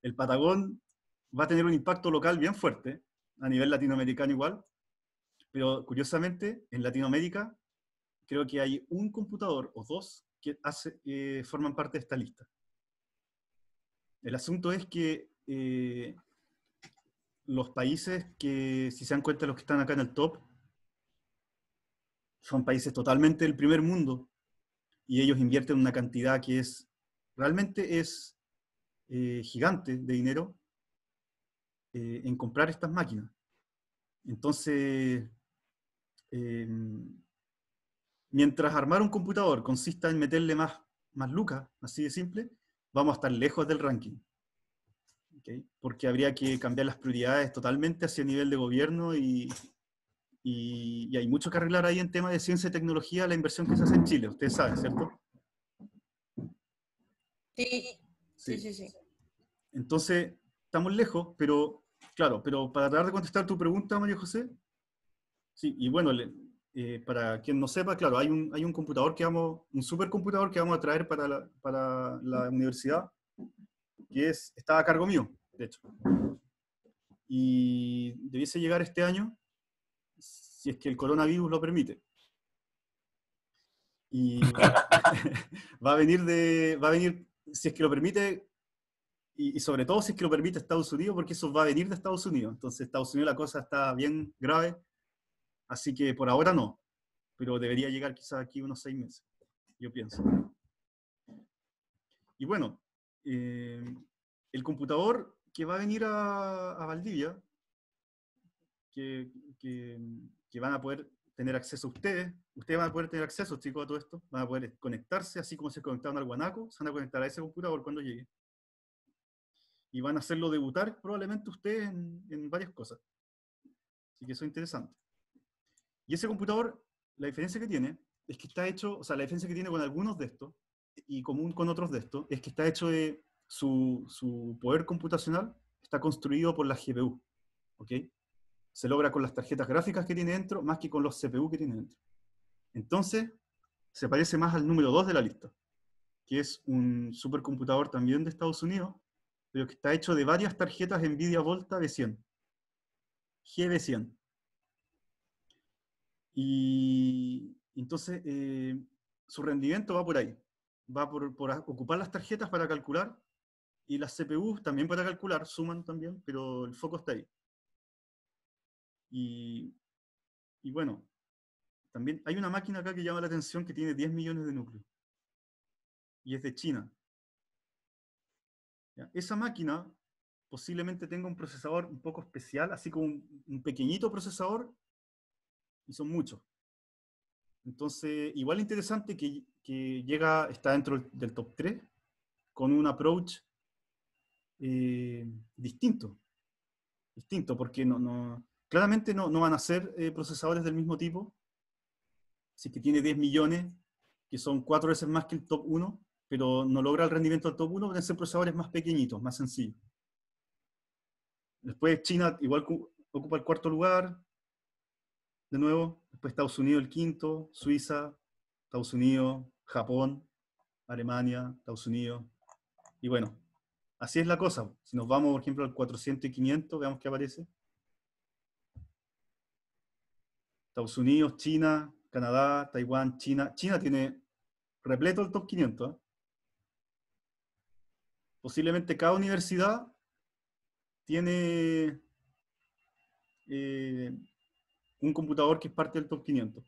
el Patagón va a tener un impacto local bien fuerte, a nivel latinoamericano igual, pero curiosamente en Latinoamérica creo que hay un computador o dos que hace, eh, forman parte de esta lista. El asunto es que eh, los países que, si se dan cuenta, los que están acá en el top, son países totalmente del primer mundo y ellos invierten una cantidad que es, realmente es eh, gigante de dinero eh, en comprar estas máquinas. Entonces, em, mientras armar un computador consista en meterle más, más lucas, así de simple, vamos a estar lejos del ranking. ¿ok? Porque habría que cambiar las prioridades totalmente hacia el nivel de gobierno y, y- y hay mucho que arreglar ahí en tema de ciencia y tecnología, la inversión que se hace en Chile, ustedes saben, ¿cierto? Sí, sí, sí, sí. Entonces, estamos lejos, pero claro, pero para tratar de contestar tu pregunta, María José, sí, y bueno, le- eh, para quien no sepa, claro, hay un, hay un computador que vamos, un supercomputador que vamos a traer para la, para la universidad, que es, está a cargo mío, de hecho. Y debiese llegar este año, si es que el coronavirus lo permite. Y (laughs) va a venir de, va a venir, si es que lo permite, y, y sobre todo si es que lo permite Estados Unidos, porque eso va a venir de Estados Unidos. Entonces, Estados Unidos la cosa está bien grave, así que por ahora no, pero debería llegar quizás aquí unos seis meses, yo pienso. Y bueno, eh, el computador que va a venir a, a Valdivia, que, que- que van a poder tener acceso ustedes, ustedes van a poder tener acceso, chicos, a todo esto, van a poder conectarse, así como se conectaron al Guanaco, se van a conectar a ese computador cuando llegue y van a hacerlo debutar probablemente ustedes en, en varias cosas. Así que eso es interesante. Y ese computador, la diferencia que tiene es que está hecho, o sea, la diferencia que tiene con algunos de estos y común con otros de estos, es que está hecho de su, su poder computacional está construido por la GPU. ¿ok? Se logra con las tarjetas gráficas que tiene dentro más que con los CPU que tiene dentro. Entonces, se parece más al número 2 de la lista, que es un supercomputador también de Estados Unidos, pero que está hecho de varias tarjetas NVIDIA Volta V100. GB100. Y entonces eh, su rendimiento va por ahí. Va por, por ocupar las tarjetas para calcular y las CPUs también para calcular, suman también, pero el foco está ahí. Y, y bueno, también hay una máquina acá que llama la atención que tiene 10 millones de núcleos. Y es de China. Esa máquina posiblemente tenga un procesador un poco especial, así como un, pequeñito procesador, y son muchos. Entonces, igual interesante que, que llega, está dentro del- top 3, con un approach eh, distinto. Distinto, porque no, claramente no, no van a ser eh, procesadores del mismo tipo. Así que tiene 10 millones, que son cuatro veces más que el top 1, pero no logra el rendimiento del top 1, van a ser procesadores más pequeñitos, más sencillos. Después China igual cu- ocupa el cuarto lugar, de nuevo. Después Estados Unidos el quinto, Suiza, Estados Unidos, Japón, Alemania, Estados Unidos. Y bueno, así es la cosa. Si nos vamos, por ejemplo, al 400 y 500, veamos qué aparece. Estados Unidos, China, Canadá, Taiwán, China. China tiene repleto el top 500. ¿eh? Posiblemente cada universidad tiene eh, un computador que es parte del top 500.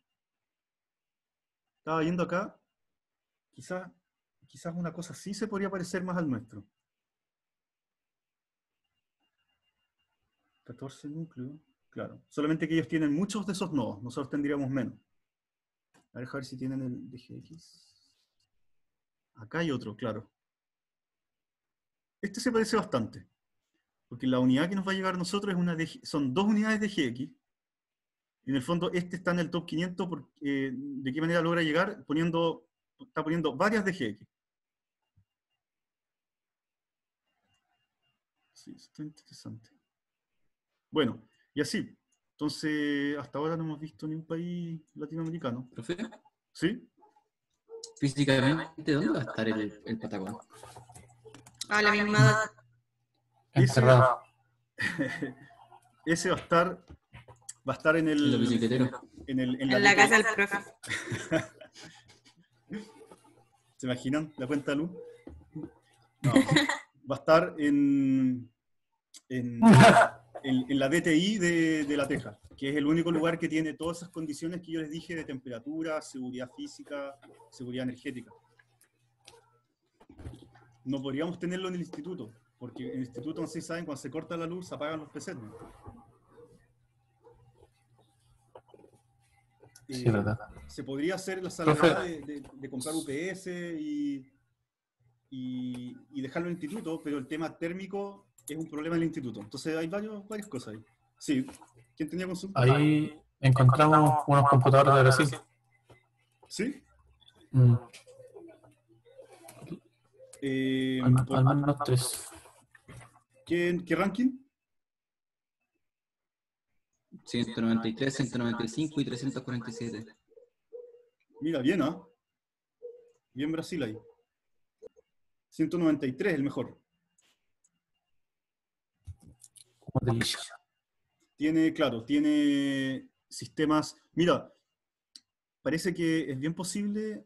Estaba viendo acá, quizás quizás una cosa así se podría parecer más al nuestro. 14 núcleos, claro. Solamente que ellos tienen muchos de esos nodos, nosotros tendríamos menos. A ver, a ver si tienen el DGX. Acá hay otro, claro. Este se parece bastante. Porque la unidad que nos va a llegar a nosotros es una DG son dos unidades de GX. En el fondo, este está en el top 500. Porque, eh, ¿De qué manera logra llegar? Poniendo, está poniendo varias de GX. Sí, está interesante. Bueno, y así. Entonces, hasta ahora no hemos visto ni un país latinoamericano. Profe, ¿Sí? físicamente, ¿dónde va a estar el, el Patagón? A la misma edad. Encerrado. (laughs) Ese va a estar, va a estar en el, en el, en En la casa del profe. (laughs) ¿Se imaginan la cuenta de luz? No, va a estar en, en, (laughs) en- en la DTI de, de La Teja, que es el único lugar que tiene todas esas condiciones que yo les dije de temperatura, seguridad física, seguridad energética. No podríamos tenerlo en el instituto, porque en el instituto, no sé si saben, cuando se corta la luz, se apagan los PCs. ¿no? Sí, Eh, verdad. se podría hacer la de, de- de comprar UPS y, y, y dejarlo en el instituto, pero el tema térmico es un problema en el instituto. Entonces hay varios, varias cosas ahí. Sí, ¿quién tenía consulta? Ahí encontramos unos computadores de Brasil. Sí. Mm, Eh, al, por- al menos tres. ¿qué, qué ranking? 193, 195 y 347. Mira, bien, ¿ah? Bien Brasil ahí. 193, el mejor. Tiene, claro, tiene sistemas. Mira, parece que es bien posible.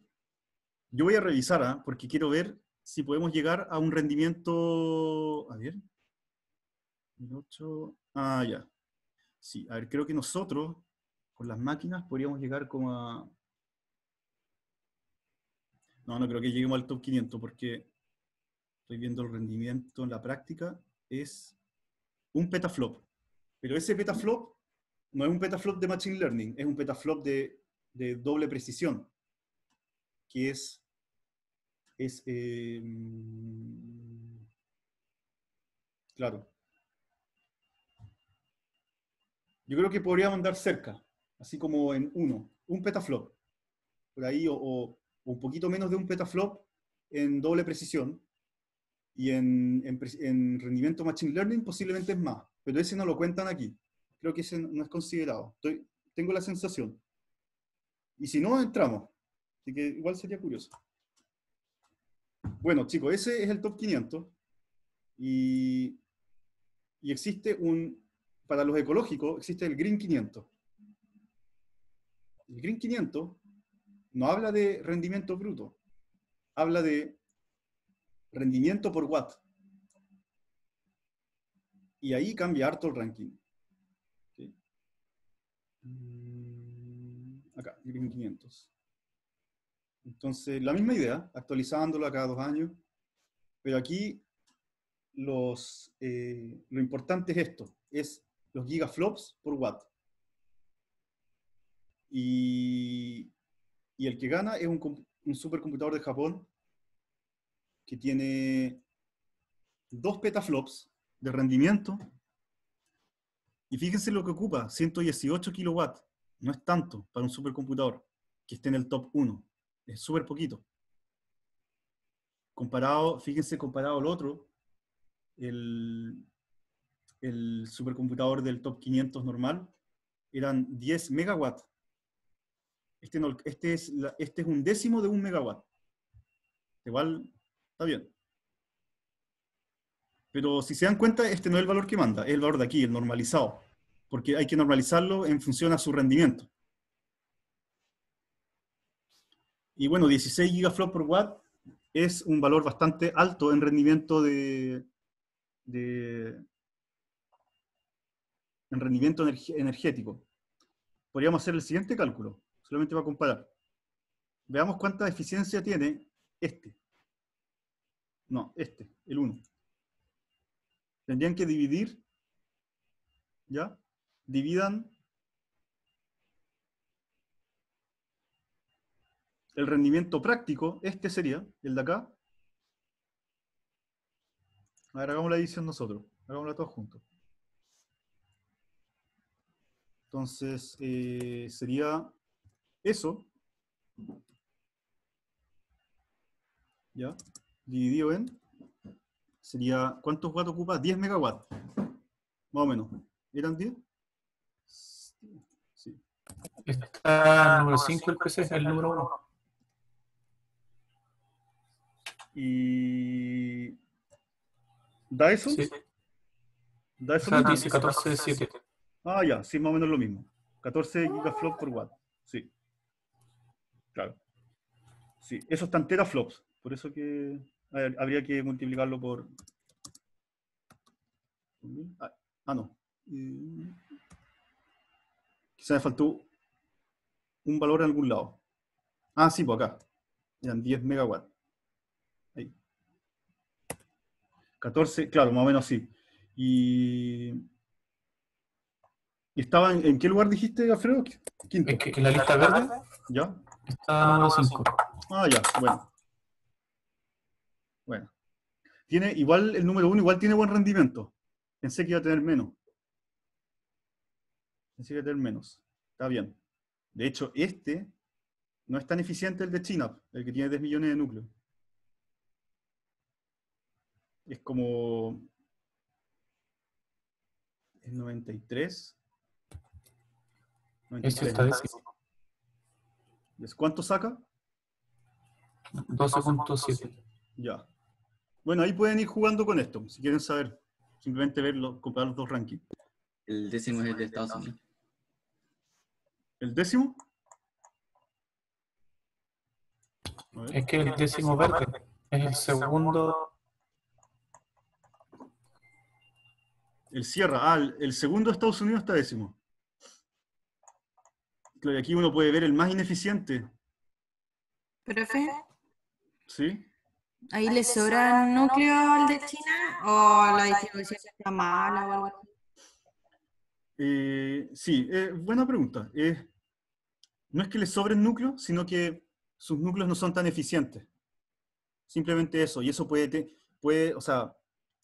Yo voy a revisar, ¿ah? porque quiero ver si podemos llegar a un rendimiento. A ver. 18. Ah, ya. Sí, a ver, creo que nosotros, con las máquinas, podríamos llegar como a. No, no creo que lleguemos al top 500, porque estoy viendo el rendimiento en la práctica. Es un petaflop. Pero ese petaflop no es un petaflop de Machine Learning, es un petaflop de, doble precisión, que es, es eh, claro. Yo creo que podríamos andar cerca, así como en uno, un petaflop, por ahí, o- o un poquito menos de un petaflop en doble precisión, y en, rendimiento Machine Learning posiblemente es más, pero ese no lo cuentan aquí. Creo que ese no es considerado. Tengo la sensación. Y si no, entramos. Así que igual sería curioso. Bueno, chicos, ese es el top 500. Y, y existe un, para los ecológicos, existe el Green 500. El Green 500 no habla de rendimiento bruto, habla de rendimiento por watt. Y ahí cambia harto el ranking. Mm, Acá, Green 500. Entonces, la misma idea, actualizándolo cada dos años, pero aquí los, eh, lo importante es esto, es los gigaflops por watt. Y, y el que gana es un, un supercomputador de Japón que tiene dos petaflops de rendimiento. Y fíjense lo que ocupa, 118 kilowatts. No es tanto para un supercomputador que esté en el top 1. Es súper poquito. Comparado, fíjense, comparado al otro, el, el supercomputador del top 500 normal, eran 10 megawatts. Este, este, es, este es un décimo de un megawatt. Igual está bien. Pero si se dan cuenta, este no es el valor que manda, es el valor de aquí, el normalizado. Porque hay que normalizarlo en función a su rendimiento. Y bueno, 16 gigaflops por watt es un valor bastante alto en rendimiento de, en rendimiento energético. Podríamos hacer el siguiente cálculo, solamente para comparar. Veamos cuánta eficiencia tiene este. No, este, el 1. Tendrían que dividir, ¿ya? Dividan el rendimiento práctico, este sería, el de acá. A ver, hagamos la división nosotros. Hagámosla todos juntos. Entonces, eh, sería eso. ¿Ya? Dividido en. Sería, ¿cuántos watts ocupa? 10 megawatts. Más o menos. ¿Eran 10? Sí. Está el número 5 el PC, el número 1. ¿Y da eso? Sí. ¿Da O eso? sea, mismo? dice 14 7. Ah, ya, sí, más o menos lo mismo. 14 gigaflops por watt. Sí. Claro. Sí, eso está en teraflops. Por eso que ver, habría que multiplicarlo por. Ah, ah, no. Eh, quizá me faltó un valor en algún lado. Ah, sí, por acá. Eran 10 megawatts. Ahí. 14, claro, más o menos sí. Y, estaba en, ¿en qué lugar dijiste, Alfredo? Quinto. Es que en la lista verde ¿Ya? está número 5. Ah, ya, bueno. Bueno. Tiene, igual, el número uno igual tiene buen rendimiento. Pensé que iba a tener menos. Pensé que iba a tener menos. Está bien. De hecho, este no es tan eficiente el de Chinap, el que tiene 10 millones de núcleos. Es como... Es 93. Ese está 93. décimo. ¿Es ¿Cuánto saca? 12.7. Ya. Bueno, ahí pueden ir jugando con esto, si quieren saber. Simplemente verlo, comparar los dos rankings. El décimo es el de Estados Unidos. ¿El décimo? Es que el décimo verde es el segundo. El Sierra. Ah, el, el segundo de Estados Unidos está décimo. Claro, y aquí uno puede ver el más ineficiente. Profe, ¿Sí? ¿Ahí le sobran núcleos al de China o la distribución está mala o algo así? Eh, sí, eh, buena pregunta. Eh, no es que les sobren núcleos, sino que sus núcleos no son tan eficientes. Simplemente eso. Y eso puede, te- puede, o sea,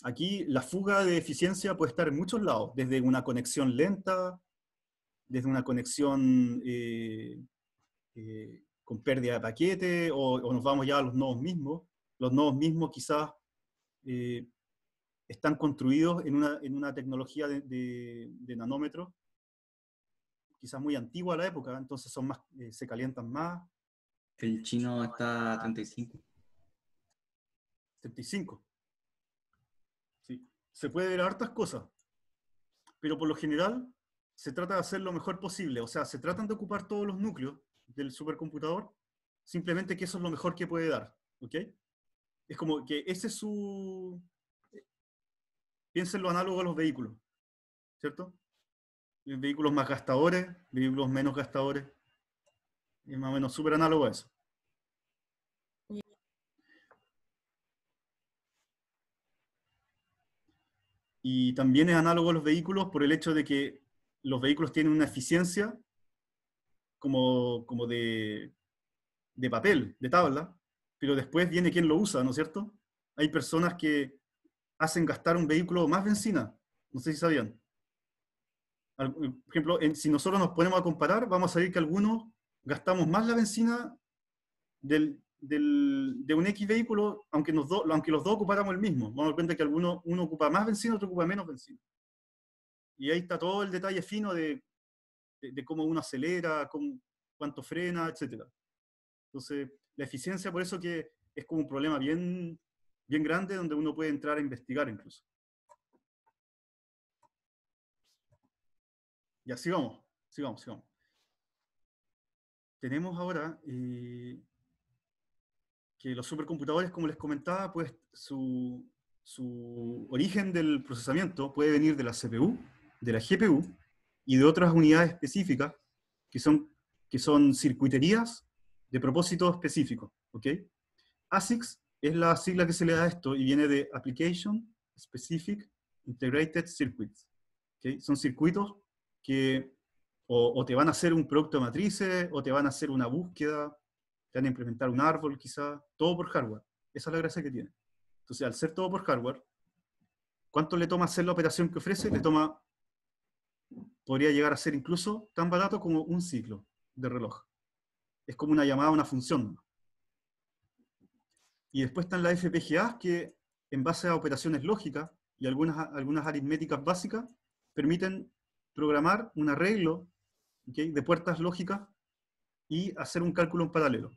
aquí la fuga de eficiencia puede estar en muchos lados, desde una conexión lenta, desde una conexión eh, eh, con pérdida de paquete, o, o nos vamos ya a los nodos mismos. Los nodos mismos quizás eh, están construidos en una, en una tecnología de, de- de nanómetros, quizás muy antigua a la época, entonces son más, eh, se calientan más, El chino está a 35. 75. Sí. Se puede ver hartas cosas, pero por lo general se trata de hacer lo mejor posible, o sea, se tratan de ocupar todos los núcleos del supercomputador, simplemente que eso es lo mejor que puede dar, ¿ok? Es como que ese es su... Piensen lo análogo a los vehículos, ¿cierto? Vehículos más gastadores, vehículos menos gastadores. Es más o menos súper análogo a eso. Y también es análogo a los vehículos por el hecho de que los vehículos tienen una eficiencia como, como de, de papel, de tabla, pero después viene quien lo usa, ¿no es cierto? Hay personas que hacen gastar un vehículo más benzina, no sé si sabían. Al- Por ejemplo, en- si nosotros nos ponemos a comparar, vamos a ver que algunos gastamos más la benzina del, del- de un X vehículo, aunque, nos do- aunque los dos ocupáramos el mismo. Vamos a dar cuenta que alguno, uno ocupa más benzina, otro ocupa menos benzina. Y ahí está todo el detalle fino de, de- de cómo uno acelera, cómo- cuánto frena, etc. Entonces, la eficiencia, por eso que es como un problema bien, bien grande donde uno puede entrar a investigar incluso. Ya, sigamos, sigamos, sigamos. Tenemos ahora eh, que los supercomputadores, como les comentaba, pues su, su origen del procesamiento puede venir de la CPU, de la GPU y de otras unidades específicas que son, que son circuiterías de propósito específico. ¿ok? ASICS es la sigla que se le da a esto y viene de Application Specific Integrated Circuits. Son circuitos que o, o te van a hacer un producto de matrices, o te van a hacer una búsqueda, te van a implementar un árbol quizá, todo por hardware. Esa es la gracia que tiene. Entonces, al ser todo por hardware, ¿cuánto le toma hacer la operación que ofrece? Le toma, podría llegar a ser incluso tan barato como un ciclo de reloj. Es como una llamada a una función. Y después están las FPGA que, en base a operaciones lógicas y algunas, algunas aritméticas básicas, permiten programar un arreglo de puertas lógicas y hacer un cálculo en paralelo.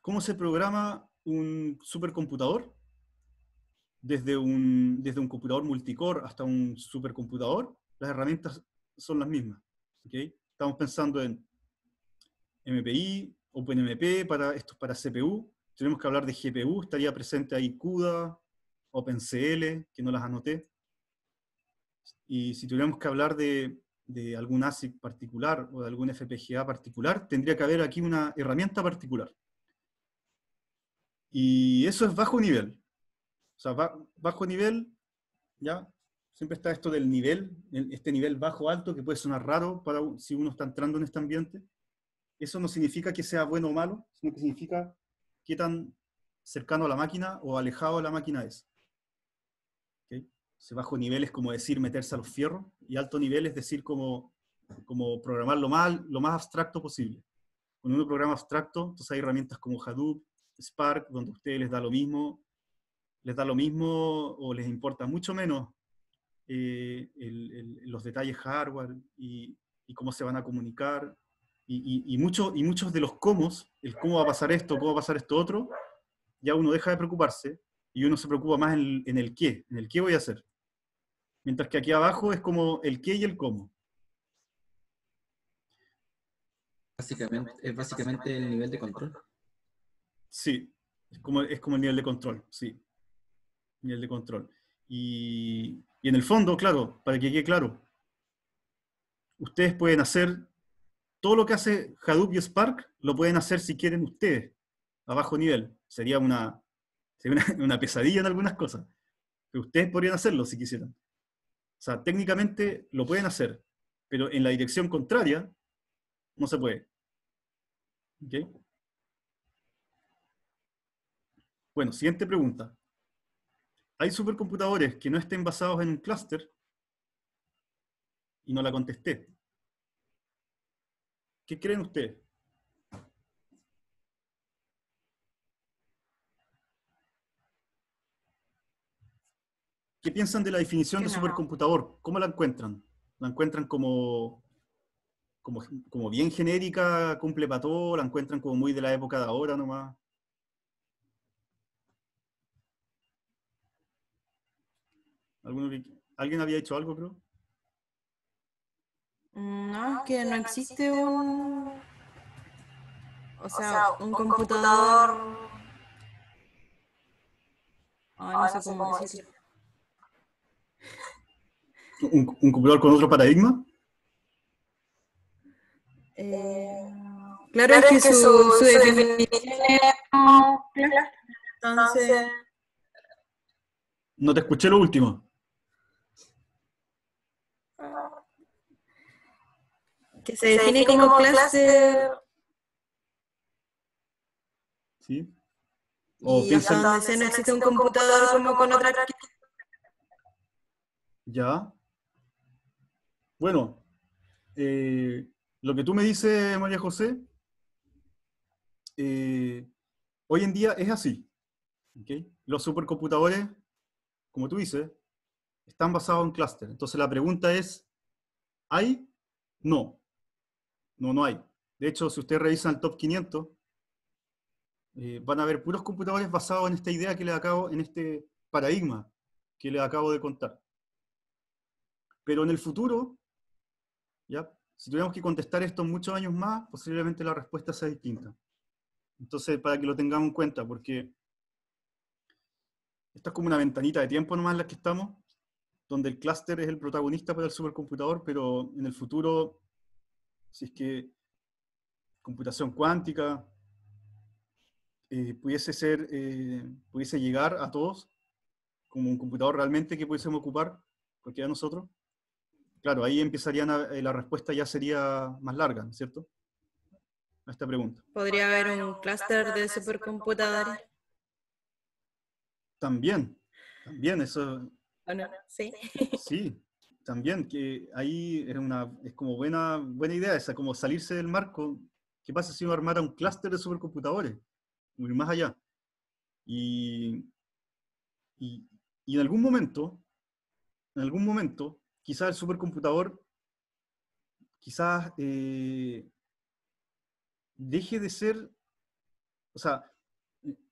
¿Cómo se programa un supercomputador? Desde un, desde un computador multicore hasta un supercomputador, las herramientas son las mismas. ¿ok? Estamos pensando en MPI, OpenMP, para, esto es para CPU. Tenemos que hablar de GPU, estaría presente ahí CUDA, OpenCL, que no las anoté. Y si tuviéramos que hablar de, de algún ASIC particular o de algún FPGA particular, tendría que haber aquí una herramienta particular. Y eso es bajo nivel. O sea, ba- bajo nivel, ya, siempre está esto del nivel, el- este nivel bajo-alto, que puede sonar raro para si uno está entrando en este ambiente. Eso no significa que sea bueno o malo, sino que significa qué tan cercano a la máquina o alejado de la máquina es. ¿Ok? Ese bajo nivel es como decir meterse a los fierros, y alto nivel es decir como, como programar lo más, lo más abstracto posible. Cuando uno programa abstracto, entonces hay herramientas como Hadoop, Spark, donde a ustedes les da lo mismo, les da lo mismo o les importa mucho menos eh, el- el- los detalles hardware y, y cómo se van a comunicar. Y, y- y mucho- y muchos de los cómo, el cómo va a pasar esto, cómo va a pasar esto otro, ya uno deja de preocuparse y uno se preocupa más en, en el qué, en el qué voy a hacer. Mientras que aquí abajo es como el qué y el cómo. Básicamente, es básicamente el nivel de control. Sí, es como, es como el nivel de control, sí. Nivel de control. Y, y en el fondo, claro, para que quede claro, ustedes pueden hacer todo lo que hace Hadoop y Spark, lo pueden hacer si quieren ustedes, a bajo nivel. Sería una, sería una, una pesadilla en algunas cosas. Pero ustedes podrían hacerlo si quisieran. O sea, técnicamente lo pueden hacer, pero en la dirección contraria no se puede. ¿Ok? Bueno, siguiente pregunta. ¿Hay supercomputadores que no estén basados en un clúster? Y no la contesté. ¿Qué creen ustedes? ¿Qué piensan de la definición de supercomputador? ¿Cómo la encuentran? ¿La encuentran como, como, como bien genérica, cumple para todo? ¿La encuentran como muy de la época de ahora nomás? ¿Alguno que- ¿Alguien había hecho algo, creo? No, es que no existe un. O sea, un computador. Ay, no sé cómo decirlo. (laughs) ¿Un, un computador con otro paradigma? Eh, claro, es que su, su definición es. Entonces, No te escuché lo último. Que se define como clase ¿Sí? O y sea no existe un computador como con otra arquitectura. ya. Bueno, eh, lo que tú me dices, María José, eh, hoy en día es así. Los supercomputadores, como tú dices, están basados en clúster. Entonces la pregunta es, ¿hay? No. No, no hay. De hecho, si ustedes revisan el top 500, eh, van a ver puros computadores basados en esta idea que les acabo, en este paradigma que les acabo de contar. Pero en el futuro, ¿ya? si tuviéramos que contestar esto muchos años más, posiblemente la respuesta sea distinta. Entonces, para que lo tengamos en cuenta, porque esta es como una ventanita de tiempo nomás en la que estamos, donde el clúster es el protagonista para el supercomputador, pero en el futuro, si es que computación cuántica eh, pudiese ser, eh, pudiese llegar a todos, como un computador realmente que pudiésemos ocupar, cualquiera de nosotros, claro, ahí empezarían a- eh, la respuesta ya sería más larga, ¿no es cierto? A esta pregunta. Podría haber un clúster de supercomputadores. También, también, eso, ¿O no? Sí. sí, también, que ahí era una, es como buena, buena idea esa, como salirse del marco. ¿Qué pasa si uno armara un clúster de supercomputadores? Muy más allá. Y, y, y en algún momento, en algún momento, quizás el supercomputador, quizás eh, deje de ser, o sea,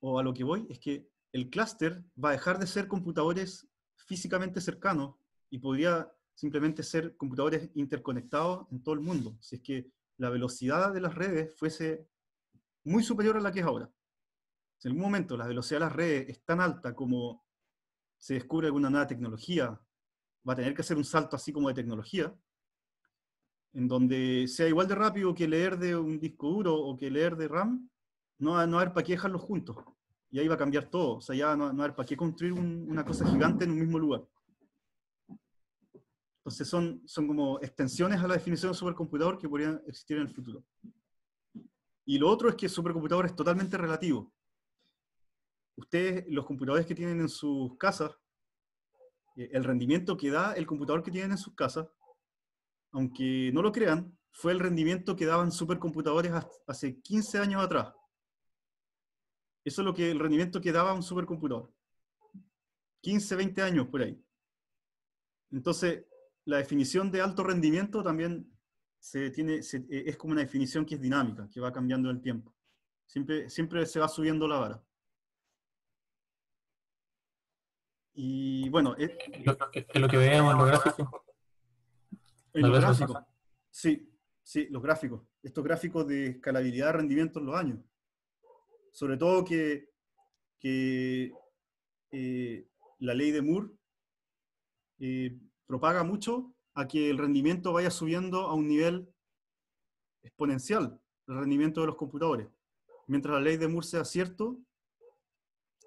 o a lo que voy, es que el clúster va a dejar de ser computadores físicamente cercanos y podría simplemente ser computadores interconectados en todo el mundo, si es que la velocidad de las redes fuese muy superior a la que es ahora. Si en algún momento la velocidad de las redes es tan alta como, se descubre alguna nueva tecnología, va a tener que hacer un salto así como de tecnología, en donde sea igual de rápido que leer de un disco duro o que leer de RAM, no va no a haber para qué dejarlos juntos. Y ahí va a cambiar todo. O sea, ya no, no va a haber para qué construir un- una cosa gigante en un mismo lugar. Entonces son, son como extensiones a la definición de supercomputador que podrían existir en el futuro. Y lo otro es que el supercomputador es totalmente relativo. Ustedes, los computadores que tienen en sus casas, eh, el rendimiento que da el computador que tienen en sus casas, aunque no lo crean, fue el rendimiento que daban supercomputadores hace 15 años atrás. Eso es lo que el rendimiento que daba un supercomputador. 15, 20 años por ahí. Entonces, la definición de alto rendimiento también se tiene, se- eh, es como una definición que es dinámica, que va cambiando en el tiempo. Siempre, siempre se va subiendo la vara. Y bueno, es, Es lo, que veíamos en los gráficos. en los gráficos. Sí, sí, los gráficos. Estos gráficos de escalabilidad de rendimiento en los años. Sobre todo que, que eh, la ley de Moore eh, propaga mucho a que el rendimiento vaya subiendo a un nivel exponencial, el rendimiento de los computadores. Mientras la ley de Moore sea cierto,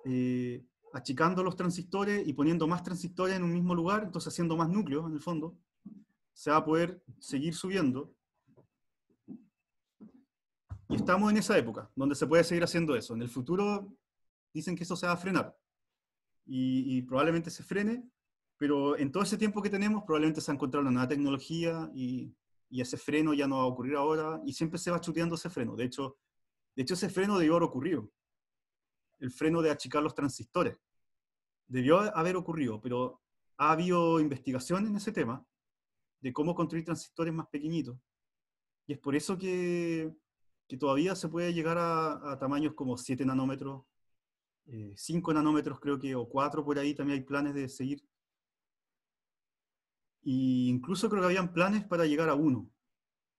eh, achicando los transistores y poniendo más transistores en un mismo lugar, entonces haciendo más núcleos en el fondo, se va a poder seguir subiendo. Y estamos en esa época, donde se puede seguir haciendo eso. En el futuro dicen que eso se va a frenar. Y, y probablemente se frene, pero en todo ese tiempo que tenemos probablemente se ha encontrado una nueva tecnología y, y ese freno ya no va a ocurrir ahora y siempre se va chuteando ese freno. De hecho, de hecho ese freno debió haber ocurrido. El freno de achicar los transistores. Debió haber ocurrido, pero ha habido investigación en ese tema de cómo construir transistores más pequeñitos. Y es por eso que, que todavía se puede llegar a, a tamaños como 7 nanómetros, eh, 5 nanómetros creo que, o 4 por ahí también hay planes de seguir. Y incluso creo que habían planes para llegar a 1. O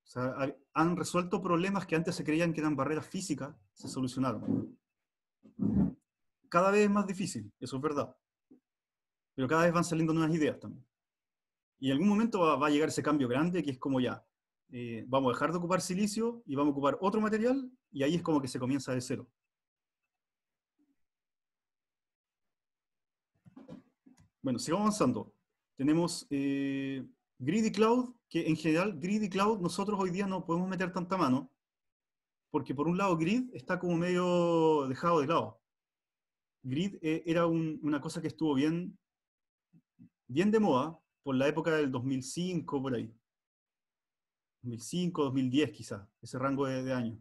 sea, ha- han resuelto problemas que antes se creían que eran barreras físicas, se solucionaron. Cada vez es más difícil, eso es verdad. Pero cada vez van saliendo nuevas ideas también. Y en algún momento va, va a llegar ese cambio grande que es como ya, eh, vamos a dejar de ocupar silicio y vamos a ocupar otro material y ahí es como que se comienza de cero. Bueno, sigamos avanzando. Tenemos eh, Grid y Cloud, que en general Grid y Cloud nosotros hoy día no podemos meter tanta mano, porque por un lado Grid está como medio dejado de lado. Grid eh, era un- una cosa que estuvo bien, bien de moda por la época del 2005, por ahí. 2005, 2010 quizás, ese rango de, de años.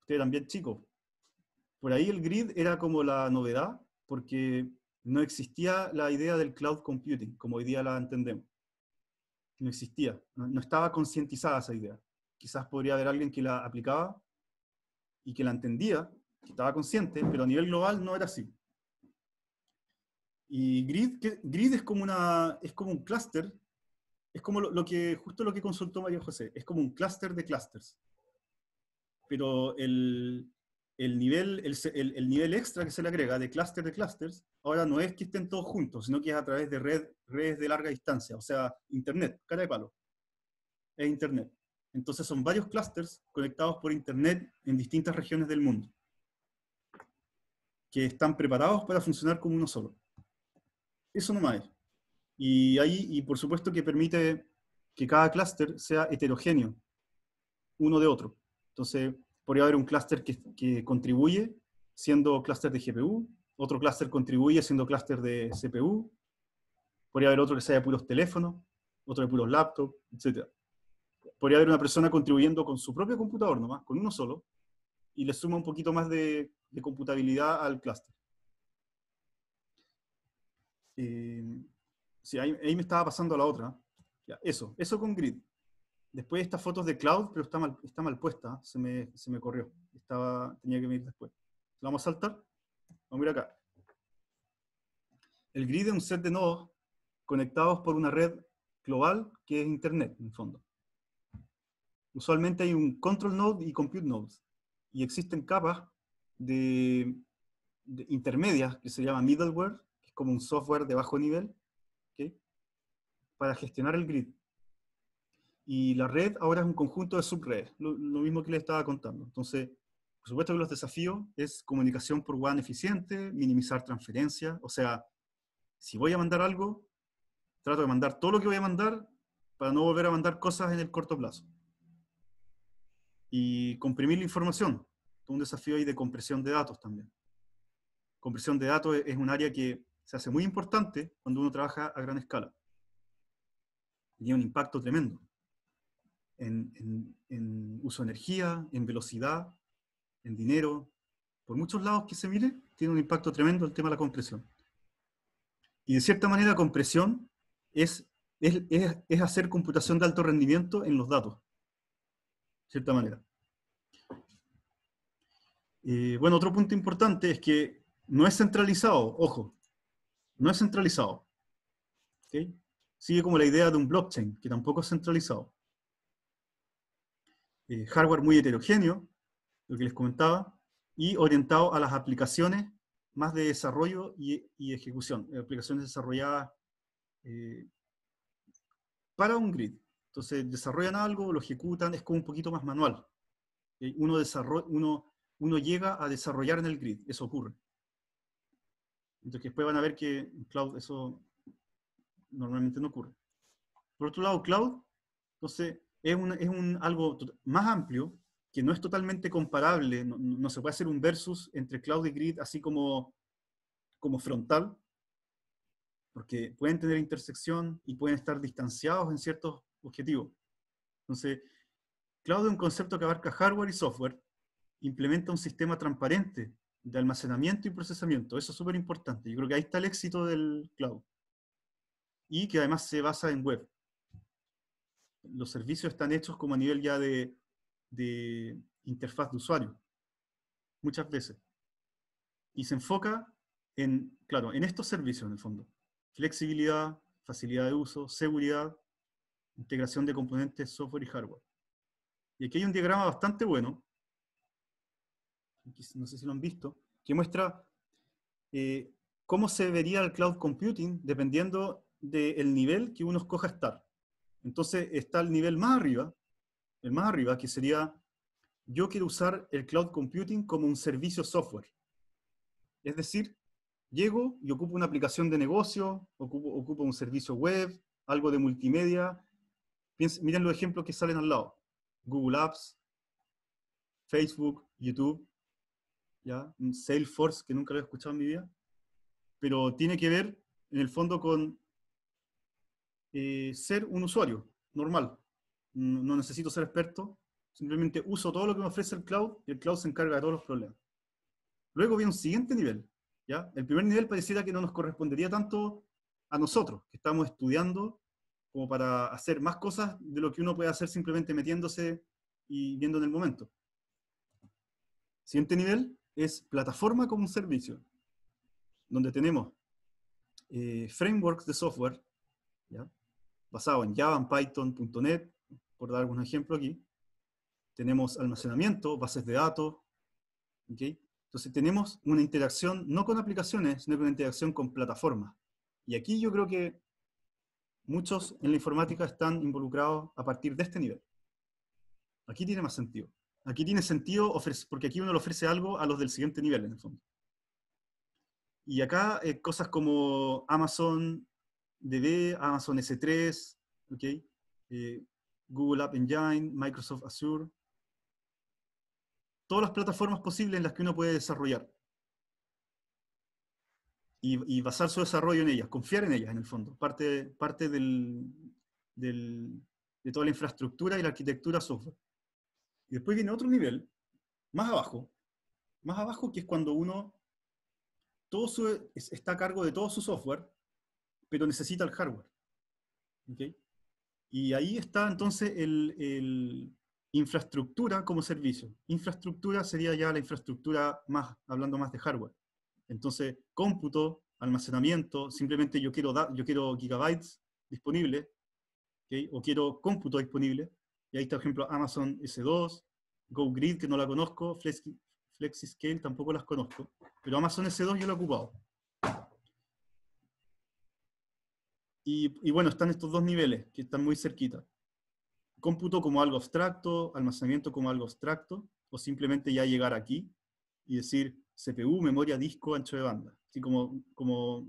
Ustedes eran bien chicos. Por ahí el grid era como la novedad, porque no existía la idea del cloud computing, como hoy día la entendemos. No existía, no, estaba concientizada esa idea. Quizás podría haber alguien que la aplicaba y que la entendía, que estaba consciente, pero a nivel global no era así. Y Grid, Grid es, como una, es como un clúster, es como lo, que, justo lo que consultó María José, es como un clúster de clusters. Pero el, el nivel, el, el nivel extra que se le agrega de clúster de clusters, ahora no es que estén todos juntos, sino que es a través de red, redes de larga distancia, o sea, Internet, cara de palo. Es Internet. Entonces son varios clusters conectados por Internet en distintas regiones del mundo, que están preparados para funcionar como uno solo. Eso nomás es. Y ahí, y por supuesto que permite que cada clúster sea heterogéneo, uno de otro. Entonces, podría haber un clúster que, contribuye siendo clúster de GPU, otro clúster contribuye siendo clúster de CPU, podría haber otro que sea de puros teléfonos, otro de puros laptops, etc. Podría haber una persona contribuyendo con su propio computador nomás, con uno solo, y le suma un poquito más de, computabilidad al clúster. Eh, sí, ahí, me estaba pasando la otra. Ya, eso, eso con grid. Después estas fotos de cloud, pero está mal, está mal puesta, se me, se me corrió. Estaba, tenía que venir después. ¿La vamos a saltar? Vamos a ir acá. El grid es un set de nodos conectados por una red global que es Internet, en el fondo. Usualmente hay un control node y compute nodes. Y existen capas de, de intermedias que se llama middleware, que como un software de bajo nivel ¿ok? para gestionar el grid. Y la red ahora es un conjunto de subredes, lo, lo mismo que les estaba contando. Entonces, por supuesto que los desafíos es comunicación por WAN eficiente, minimizar transferencias, o sea, si voy a mandar algo, trato de mandar todo lo que voy a mandar para no volver a mandar cosas en el corto plazo. Y comprimir la información, un desafío ahí de compresión de datos también. Compresión de datos es un área que se hace muy importante cuando uno trabaja a gran escala. Tiene un impacto tremendo en, en- en uso de energía, en velocidad, en dinero. Por muchos lados que se mire, tiene un impacto tremendo el tema de la compresión. Y de cierta manera, compresión es, es, es- es hacer computación de alto rendimiento en los datos. De cierta manera. Eh, bueno, otro punto importante es que no es centralizado, ojo, no es centralizado. ¿ok? Sigue como la idea de un blockchain, que tampoco es centralizado. Eh, hardware muy heterogéneo, lo que les comentaba, y orientado a las aplicaciones más de desarrollo y, ejecución, eh, aplicaciones desarrolladas eh, para un grid. Entonces, desarrollan algo, lo ejecutan, es como un poquito más manual. desarro- uno, uno llega a desarrollar en el grid, eso ocurre. Entonces, después van a ver que en cloud eso normalmente no ocurre. Por otro lado, cloud, entonces, es, un, es un, algo más amplio, que no es totalmente comparable, no- no se puede hacer un versus entre cloud y grid así como, como frontal, porque pueden tener intersección y pueden estar distanciados en ciertos objetivos. Entonces, cloud es un concepto que abarca hardware y software, implementa un sistema transparente de almacenamiento y procesamiento. Eso es súper importante. Yo creo que ahí está el éxito del cloud. Y que además se basa en web. Los servicios están hechos como a nivel ya de, de interfaz de usuario. Muchas veces. Y se enfoca en, claro, en estos servicios en el fondo. Flexibilidad, facilidad de uso, seguridad, integración de componentes software y hardware. Y aquí hay un diagrama bastante bueno, no sé si lo han visto, que muestra eh, cómo se vería el cloud computing dependiendo del nivel que uno escoja estar. Entonces está el nivel más arriba, el más arriba, que sería, yo quiero usar el cloud computing como un servicio software. Es decir, llego y ocupo una aplicación de negocio, ocupo, un servicio web, algo de multimedia. Piensen- miren los ejemplos que salen al lado. Google Apps, Facebook, YouTube, ¿ya? Salesforce, que nunca lo he escuchado en mi vida, pero tiene que ver, en el fondo, con eh, ser un usuario normal. No necesito ser experto, simplemente uso todo lo que me ofrece el cloud y el cloud se encarga de todos los problemas. Luego viene un siguiente nivel. ¿ya? El primer nivel pareciera que no nos correspondería tanto a nosotros, que estamos estudiando como para hacer más cosas de lo que uno puede hacer simplemente metiéndose y viendo en el momento. Siguiente nivel es plataforma como un servicio, donde tenemos eh, frameworks de software, basado en Java, en Python, .NET, por dar algún ejemplo aquí. Tenemos almacenamiento, bases de datos. ¿ok? Entonces tenemos una interacción no con aplicaciones, sino con una interacción con plataformas. Y aquí yo creo que muchos en la informática están involucrados a partir de este nivel. Aquí tiene más sentido. Aquí tiene sentido porque aquí uno le ofrece algo a los del siguiente nivel, en el fondo. Y acá eh, cosas como Amazon DB, Amazon S3, ¿ok? Eh, Google App Engine, Microsoft Azure. Todas las plataformas posibles en las que uno puede desarrollar. Y, basar su desarrollo en ellas, confiar en ellas en el fondo. Parte, parte del, de toda la infraestructura y la arquitectura software. Y después viene otro nivel, más abajo, más abajo que es cuando uno todo está a cargo de todo su software, pero necesita el hardware. ¿ok? Y ahí está entonces el, infraestructura como servicio. Infraestructura sería ya la infraestructura más, hablando más de hardware. Entonces, cómputo, almacenamiento, simplemente yo quiero, da- yo quiero gigabytes disponibles, ¿ok? o quiero cómputo disponible. Y ahí está, por ejemplo, Amazon S2, GoGrid, que no la conozco, Flexi- FlexiScale tampoco las conozco, pero Amazon S2 yo lo he ocupado. Y, bueno, están estos dos niveles que están muy cerquita. Cómputo como algo abstracto, almacenamiento como algo abstracto, o simplemente ya llegar aquí y decir CPU, memoria, disco, ancho de banda. Así como, como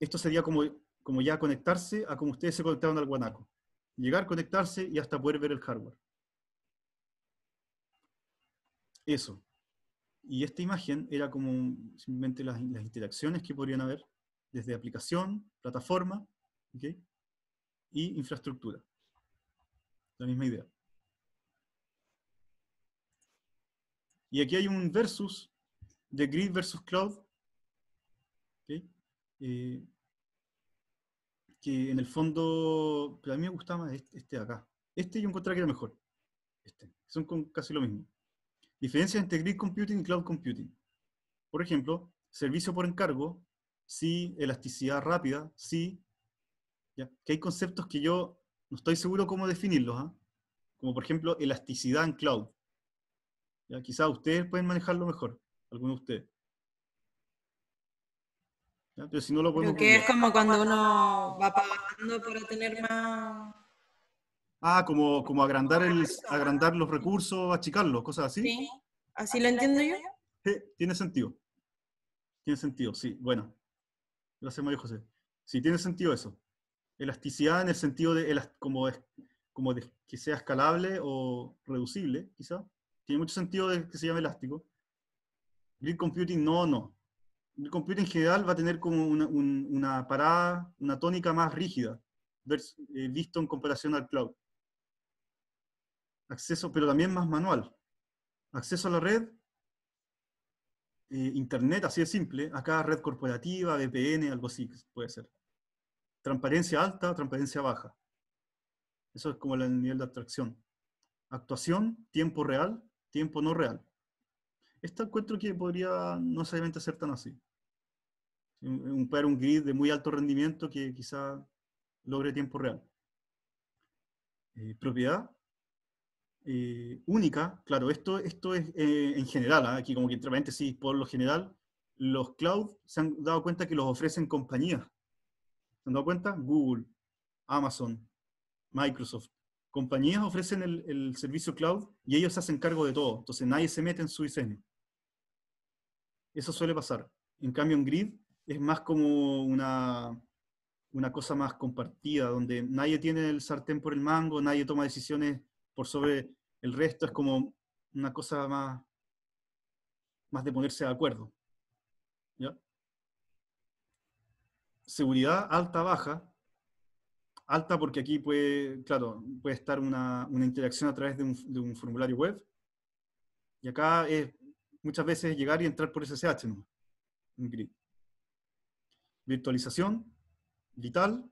esto sería como, como ya conectarse a como ustedes se conectaron al guanaco. Llegar, conectarse y hasta poder ver el hardware. Eso. Y esta imagen era como simplemente las interacciones que podrían haber desde aplicación, plataforma y infraestructura. La misma idea. Y aquí hay un versus de grid versus cloud. Eh, que en el fondo, a mí me gustaba más este, este de acá. Este yo encontré que era mejor. Este. Son casi lo mismo. Diferencias entre grid computing y cloud computing. Por ejemplo, servicio por encargo, sí, elasticidad rápida, sí. ¿ya? Que hay conceptos que yo no estoy seguro cómo definirlos, ¿ah? como por ejemplo elasticidad en cloud. ¿ya? Quizás ustedes pueden manejarlo mejor, algunos de ustedes. ¿ya? Pero si no lo podemos... Creo que es como cuando uno va pagando para tener más... Ah, como, como agrandar, el, agrandar los recursos, achicarlos, cosas así. ¿Sí? ¿Así lo entiendo yo? Sí, tiene sentido. Tiene sentido, sí. Bueno. Gracias, María José. Sí, tiene sentido eso. Elasticidad en el sentido de, como, que sea escalable o reducible, quizá. Tiene mucho sentido de que se llame elástico. Grid computing, no, no. Grid computing en general va a tener como una, un- una parada, una tónica más rígida, eh, visto en comparación al cloud. Acceso, pero también más manual. Acceso a la red, eh, internet, así de simple. Acá red corporativa, VPN, algo así puede ser. Transparencia alta, transparencia baja. Eso es como el nivel de abstracción. Actuación, tiempo real, tiempo no real. Este encuentro que podría no necesariamente ser tan así. Un, un, para un grid de muy alto rendimiento que quizá logre tiempo real. Eh, propiedad, eh, única, claro, esto, esto es eh, en general, ¿ah? aquí como que entre paréntesis, por lo general, los cloud se han dado cuenta que los ofrecen compañías. ¿Se han dado cuenta? Google, Amazon, Microsoft. Compañías ofrecen el, servicio cloud y ellos se hacen cargo de todo. Entonces nadie se mete en su diseño. Eso suele pasar. En cambio, en grid es más como una, una cosa más compartida, donde nadie tiene el sartén por el mango, nadie toma decisiones por sobre el resto, es como una cosa más, más de ponerse de acuerdo. ¿Ya? Seguridad alta, baja. Alta porque aquí puede, claro, puede estar una, una interacción a través de un, formulario web. Y acá muchas veces llegar y entrar por SSH, ¿no? Virtualización, vital.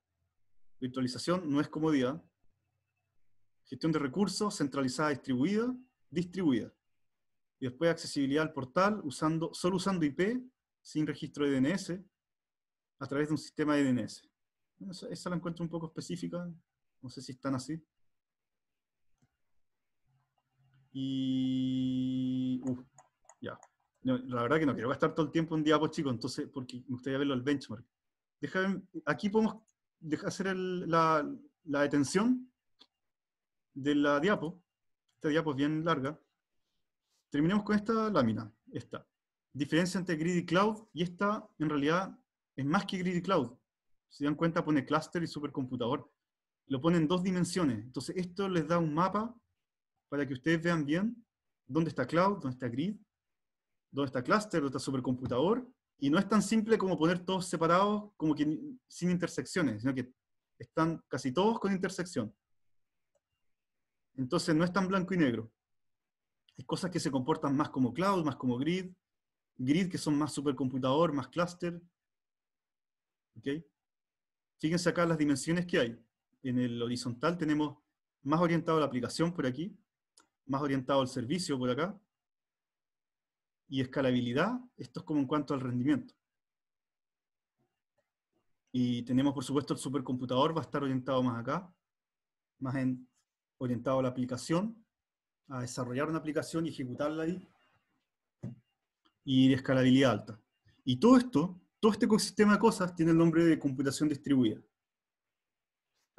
Virtualización no es comodidad. Gestión de recursos, centralizada, distribuida, distribuida. Y después accesibilidad al portal usando, solo usando IP, sin registro de DNS, a través de un sistema de DNS. Esa, esa la encuentro un poco específica, no sé si están así. Y... Uh, ya. No, la verdad que no quiero gastar todo el tiempo en diapos, chicos, entonces, porque me gustaría verlo el benchmark. Déjame, aquí podemos dejar hacer el, la, la detención de la diapo. Esta diapo es bien larga. Terminemos con esta lámina. Esta. Diferencia entre grid y cloud. Y esta, en realidad, es más que grid y cloud. Si dan cuenta, pone cluster y supercomputador. Lo pone en dos dimensiones. Entonces, esto les da un mapa para que ustedes vean bien dónde está cloud, dónde está grid, dónde está cluster, dónde está supercomputador. Y no es tan simple como poner todos separados, como que sin intersecciones, sino que están casi todos con intersección. Entonces no es tan blanco y negro. Hay cosas que se comportan más como cloud, más como grid. Grid que son más supercomputador, más cluster. ¿Ok? Fíjense acá las dimensiones que hay. En el horizontal tenemos más orientado a la aplicación por aquí, más orientado al servicio por acá. Y escalabilidad, esto es como en cuanto al rendimiento. Y tenemos, por supuesto, el supercomputador va a estar orientado más acá, más en orientado a la aplicación, a desarrollar una aplicación y ejecutarla ahí, y de escalabilidad alta. Y todo esto todo este ecosistema de cosas tiene el nombre de computación distribuida.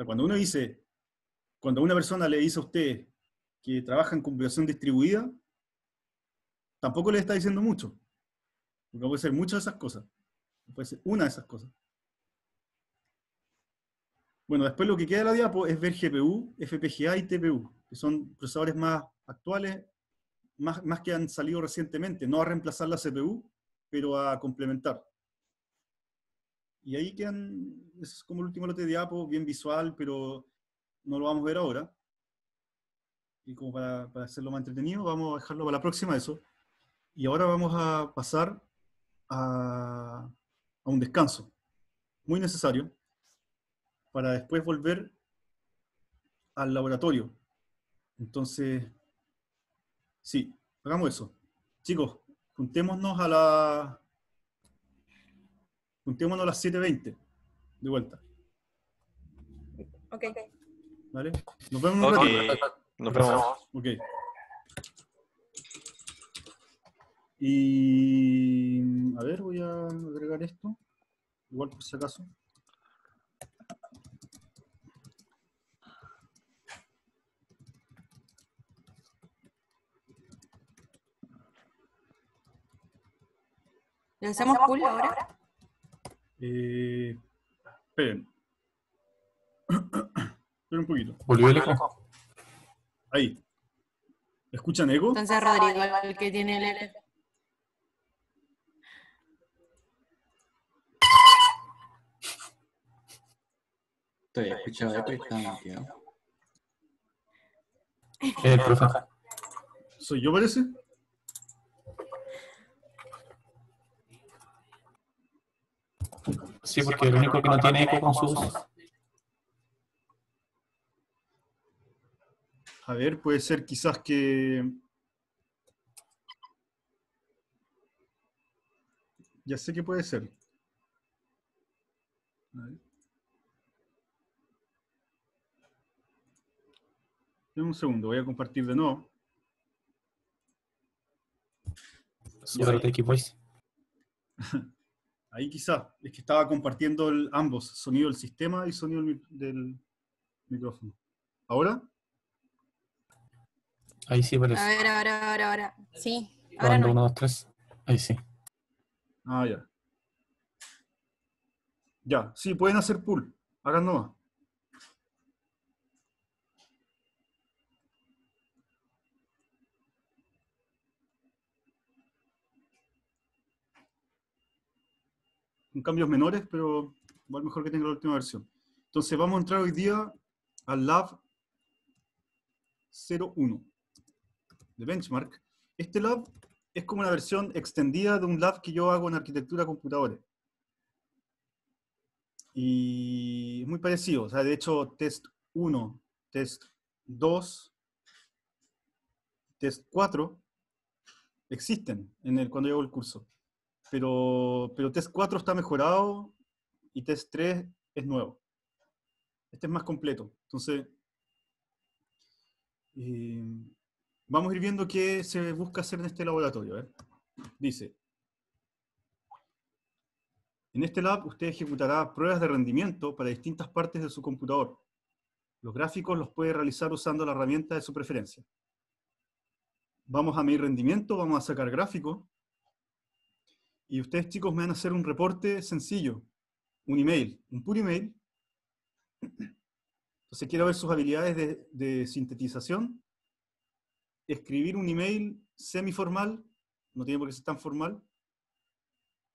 Cuando uno dice, cuando una persona le dice a usted que trabaja en computación distribuida, tampoco le está diciendo mucho. Porque puede ser muchas de esas cosas. Puede ser una de esas cosas. Bueno, después lo que queda de la diapo es ver GPU, FPGA y TPU, que son procesadores más actuales, más, más que han salido recientemente, no a reemplazar la CPU, pero a complementar. Y ahí quedan, es como el último lote de diapo, bien visual, pero no lo vamos a ver ahora. Y como para, para hacerlo más entretenido, vamos a dejarlo para la próxima eso. Y ahora vamos a pasar a, a un descanso, muy necesario, para después volver al laboratorio. Entonces, sí, hagamos eso. Chicos, juntémonos a la... Juntémonos a las 7.20, de vuelta. Ok. ¿Vale? Nos vemos en un Ok, ratito. nos vemos. Ok. Y a ver, voy a agregar esto. Igual por si acaso. ¿Le hacemos cool ahora? Eh, esperen. (clears throat) esperen un poquito. Volvió el eco. Ahí. ¿Escuchan eco? Entonces Rodrigo, el que tiene el L. Estoy escuchando eco y estaba muteado. El profe. ¿Soy yo, parece? Sí, porque el único que no tiene eco con su voz. A ver, puede ser quizás que... Ya sé que puede ser. Deme un segundo, voy a compartir de nuevo. Voice. (laughs) Ahí quizás, es que estaba compartiendo el- ambos, sonido del sistema y sonido del, mi- del micrófono. ¿Ahora? Ahí sí A parece. ver, ahora, ahora, ahora. Sí, ahora Probando no. 1, 2, 3. Ahí sí. Ah, ya. Ya, sí, pueden hacer pull. Hagan nomás. Con cambios menores, pero igual mejor que tenga la última versión. Entonces vamos a entrar hoy día al Lab 01 de Benchmark. Este lab es como una versión extendida de un lab que yo hago en arquitectura computadores. Y es muy parecido. O sea, de hecho, test 1, test 2, test 4 existen en el, cuando yo el curso. Pero, pero test 4 está mejorado y test 3 es nuevo. Este es más completo. Entonces, eh, vamos a ir viendo qué se busca hacer en este laboratorio. ¿eh? Dice, en este lab usted ejecutará pruebas de rendimiento para distintas partes de su computador. Los gráficos los puede realizar usando la herramienta de su preferencia. Vamos a medir rendimiento, vamos a sacar gráficos. Y ustedes chicos me van a hacer un reporte sencillo, un email, un puro email. Entonces quiero ver sus habilidades de, sintetización, escribir un email semiformal, no tiene por qué ser tan formal,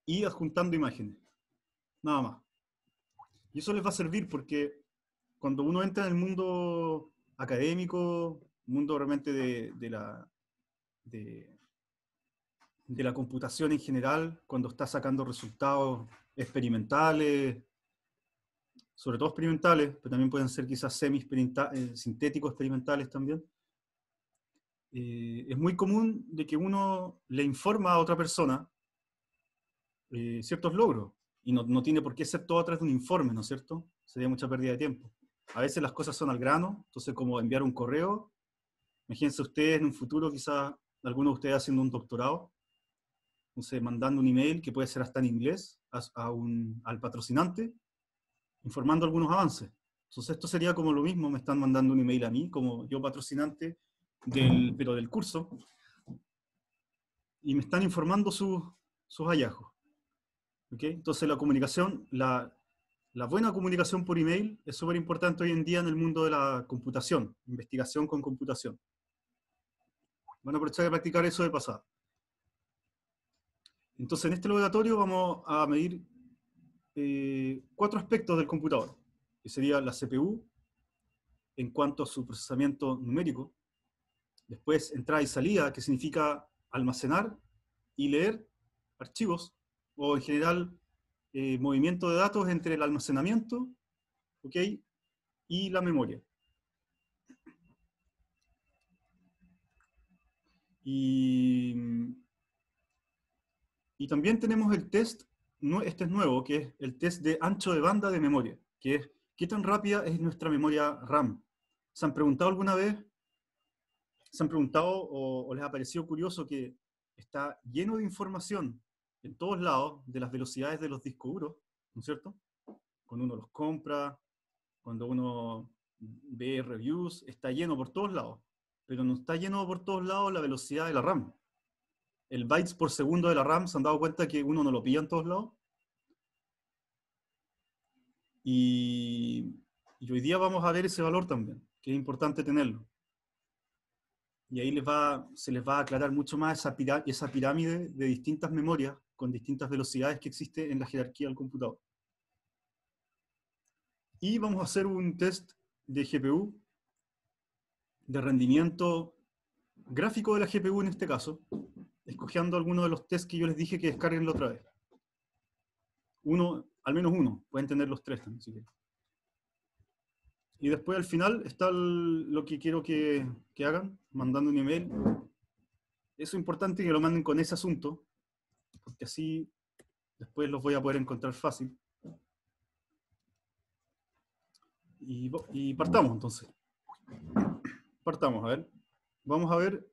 y adjuntando imágenes. Nada más. Y eso les va a servir porque cuando uno entra en el mundo académico, mundo realmente de, de la, de, de la computación en general, cuando está sacando resultados experimentales, sobre todo experimentales, pero también pueden ser quizás semi-sintéticos experimentales también, eh, es muy común de que uno le informa a otra persona eh, ciertos logros, y no, no tiene por qué ser todo a través de un informe, ¿no es cierto? Sería mucha pérdida de tiempo. A veces las cosas son al grano, entonces como enviar un correo, imagínense ustedes en un futuro quizás alguno de ustedes haciendo un doctorado, entonces mandando un email que puede ser hasta en inglés, a- a un- al patrocinante informando algunos avances. Entonces esto sería como lo mismo, me están mandando un email a mí, como yo patrocinante, del, pero del curso, y me están informando sus, sus hallazgos. Entonces la comunicación, la, la buena comunicación por email es súper importante hoy en día en el mundo de la computación, investigación con computación. Van a aprovechar de practicar eso de pasada. Entonces en este laboratorio vamos a medir eh, cuatro aspectos del computador, que sería la CPU en cuanto a su procesamiento numérico, después entrada y salida, que significa almacenar y leer archivos, o en general eh, movimiento de datos entre el almacenamiento ¿ok? y la memoria. Y, y también tenemos el test, no- este es nuevo, que es el test de ancho de banda de memoria, que es qué tan rápida es nuestra memoria RAM. ¿Se han preguntado alguna vez? ¿Se han preguntado o, o les ha parecido curioso que está lleno de información en todos lados de las velocidades de los discos duros, ¿no es cierto? Cuando uno los compra, cuando uno ve reviews, está lleno por todos lados, pero no está lleno por todos lados la velocidad de la RAM. El bytes por segundo de la RAM, ¿se han dado cuenta que uno no lo pilla en todos lados? Y, hoy día vamos a ver ese valor también, que es importante tenerlo. Y ahí les va, se les va a aclarar mucho más esa, esa pirámide de distintas memorias con distintas velocidades que existe en la jerarquía del computador. Y vamos a hacer un test de GPU, de rendimiento gráfico de la GPU en este caso, escogiendo algunos de los tests que yo les dije que descarguen la otra vez. Uno, al menos uno, pueden tener los tres también si. Y después al final está lo que quiero que, que hagan, mandando un email. Eso es importante que lo manden con ese asunto, porque así después los voy a poder encontrar fácil. Y partamos entonces. Partamos, a ver. Vamos a ver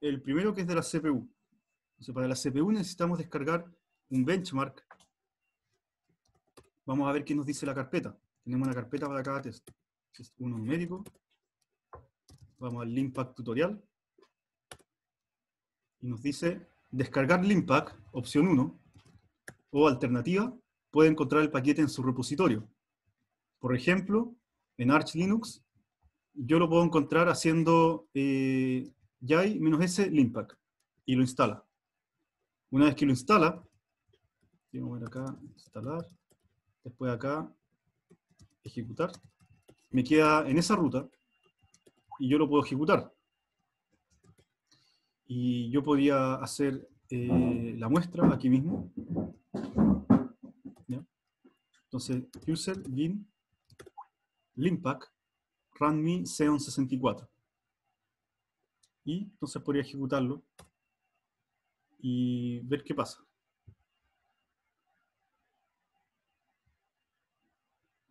el primero que es de la CPU. Entonces, para la CPU necesitamos descargar un benchmark. Vamos a ver qué nos dice la carpeta. Tenemos una carpeta para cada test. Es uno numérico. Vamos al Limpack tutorial. Y nos dice descargar Limpack, opción 1. O alternativa, puede encontrar el paquete en su repositorio. Por ejemplo, en Arch Linux, yo lo puedo encontrar haciendo eh, yay-s limpack y lo instala. Una vez que lo instala, vamos a ver acá, instalar, después acá, ejecutar, me queda en esa ruta y yo lo puedo ejecutar. Y yo podría hacer eh, la muestra aquí mismo. ¿Ya? Entonces, user bin limpack runme xeon64. Y entonces podría ejecutarlo y ver qué pasa.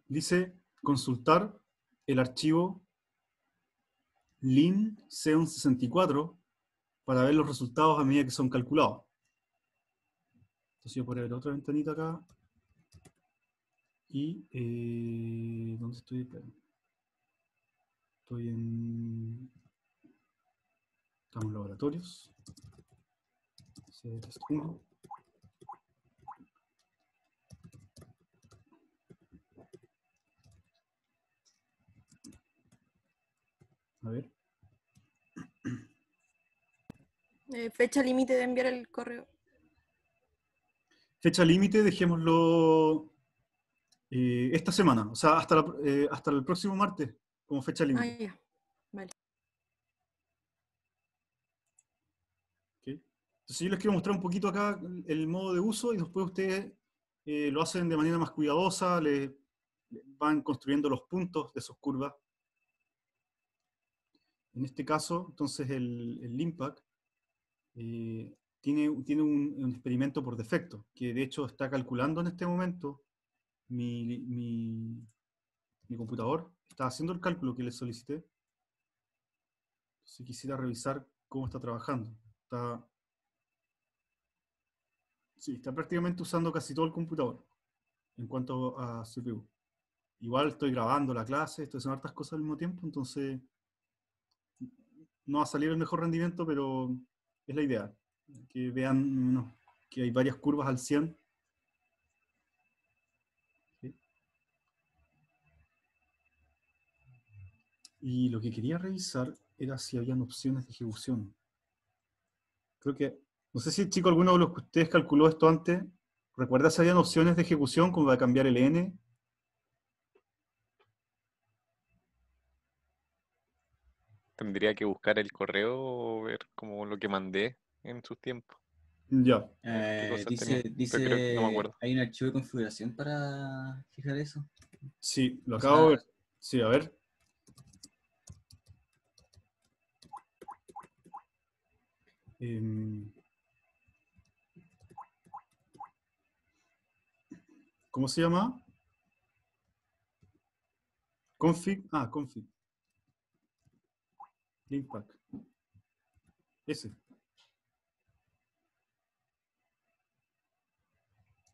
Dice consultar el archivo lin xeon64 para ver los resultados a medida que son calculados. Entonces yo podría ver otra ventanita acá. Y, eh, ¿dónde estoy? Estoy en... Estamos en laboratorios. Test 1. A ver. Eh, fecha límite de enviar el correo. Fecha límite, dejémoslo eh, esta semana, o sea, hasta, la- eh, hasta el próximo martes, como fecha Ah, límite. ¿ok? Entonces yo les quiero mostrar un poquito acá el modo de uso y después ustedes eh, lo hacen de manera más cuidadosa, le, van construyendo los puntos de sus curvas. En este caso, entonces el, el Limpack eh, tiene, tiene un, experimento por defecto, que de hecho está calculando en este momento mi, mi, mi computador, está haciendo el cálculo que le solicité. Si quisiera revisar cómo está trabajando. Está Sí, está prácticamente usando casi todo el computador en cuanto a CPU. Igual estoy grabando la clase, estoy haciendo hartas cosas al mismo tiempo, entonces no va a salir el mejor rendimiento, pero es la idea. Que vean que hay varias curvas al 100. ¿Sí? Y lo que quería revisar era si habían opciones de ejecución. Creo que, no sé si chico alguno de los que ustedes calculó esto antes, ¿recuerda si habían opciones de ejecución como a cambiar el n? Tendría que buscar el correo o ver como lo que mandé en sus tiempos. Ya. Eh, dice, dice creo que no me acuerdo. hay un archivo de configuración para fijar eso. Sí, lo acabo de ver. Sí, a ver. Em, ¿Cómo se llama? Config. Ah, config. Linkpack. Ese.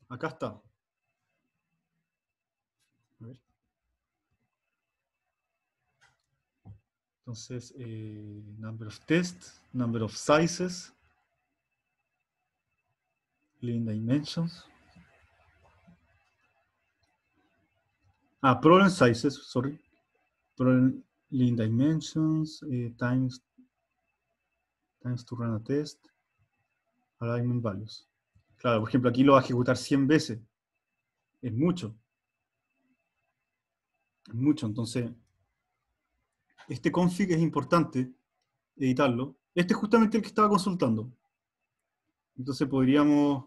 Acá está. A ver. Entonces, eh, number of tests, number of sizes, link dimensions. Ah, problem sizes, sorry. Problem dimensions, eh, times, times to run a test, alignment values. Claro, por ejemplo, aquí lo va a ejecutar 100 veces. Es mucho. Es mucho, entonces este config es importante editarlo. Este es justamente el que estaba consultando. Entonces podríamos,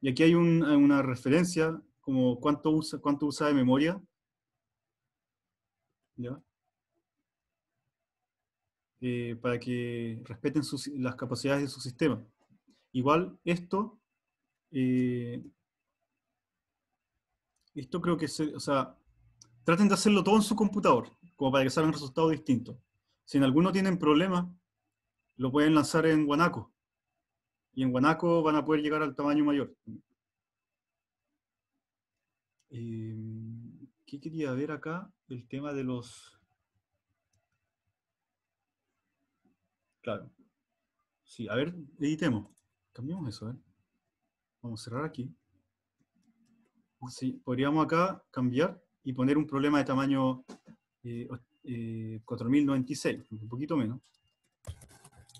y aquí hay un- una referencia como cuánto usa, cuánto usa de memoria. Eh, para que respeten sus- las capacidades de su sistema. Igual esto, eh, esto creo que, se, o sea, traten de hacerlo todo en su computador, como para que salgan resultados distintos. Si en alguno tienen problemas, lo pueden lanzar en Guanaco. Y en Guanaco van a poder llegar al tamaño mayor. Eh, ¿Qué quería ver acá? El tema de los... Claro. Sí, a ver, editemos. Cambiemos eso, ¿eh? Vamos a cerrar aquí. Sí, podríamos acá cambiar y poner un problema de tamaño eh, eh, 4096, un poquito menos.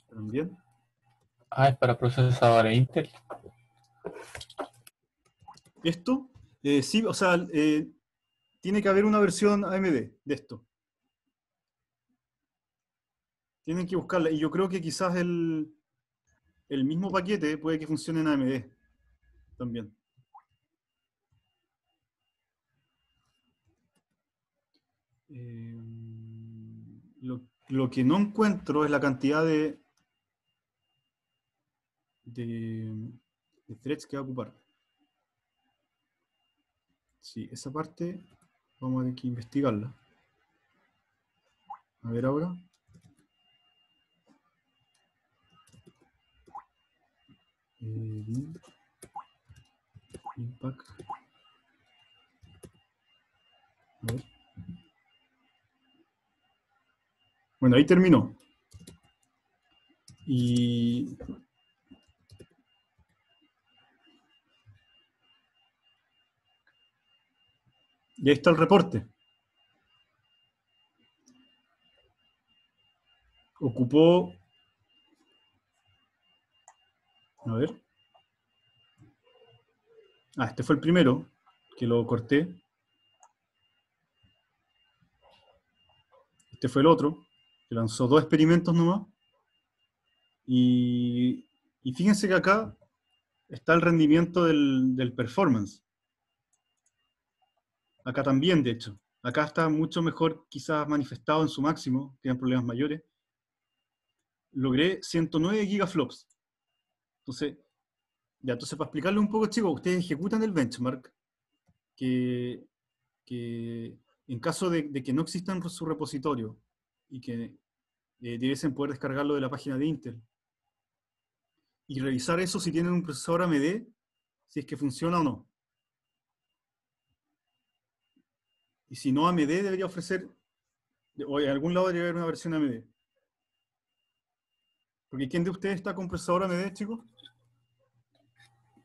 También. Ah, es para procesadores Intel. Esto, eh, sí, o sea, eh, tiene que haber una versión AMD de esto. Tienen que buscarla. Y yo creo que quizás el, el mismo paquete puede que funcione en AMD también. Eh, lo, lo que no encuentro es la cantidad de, de, de threads que va a ocupar. Sí, esa parte vamos a tener que investigarla. A ver ahora. Eh, impact. A ver. Bueno, ahí terminó. Y Y ahí está el reporte. Ocupó... A ver. Ah, este fue el primero, que lo corté. Este fue el otro, que lanzó dos experimentos nomás. Y, y fíjense que acá está el rendimiento del, del performance. Acá también, de hecho. Acá está mucho mejor quizás manifestado en su máximo, tienen problemas mayores. Logré 109 gigaflops. Entonces, ya, entonces para explicarle un poco, chicos, ustedes ejecutan el benchmark, que, que en caso de, que no exista su repositorio y que eh, debiesen poder descargarlo de la página de Intel, y revisar eso si tienen un procesador AMD si es que funciona o no. Y si no, AMD debería ofrecer, o en algún lado debería haber una versión AMD. Porque ¿quién de ustedes está con procesador AMD, chicos?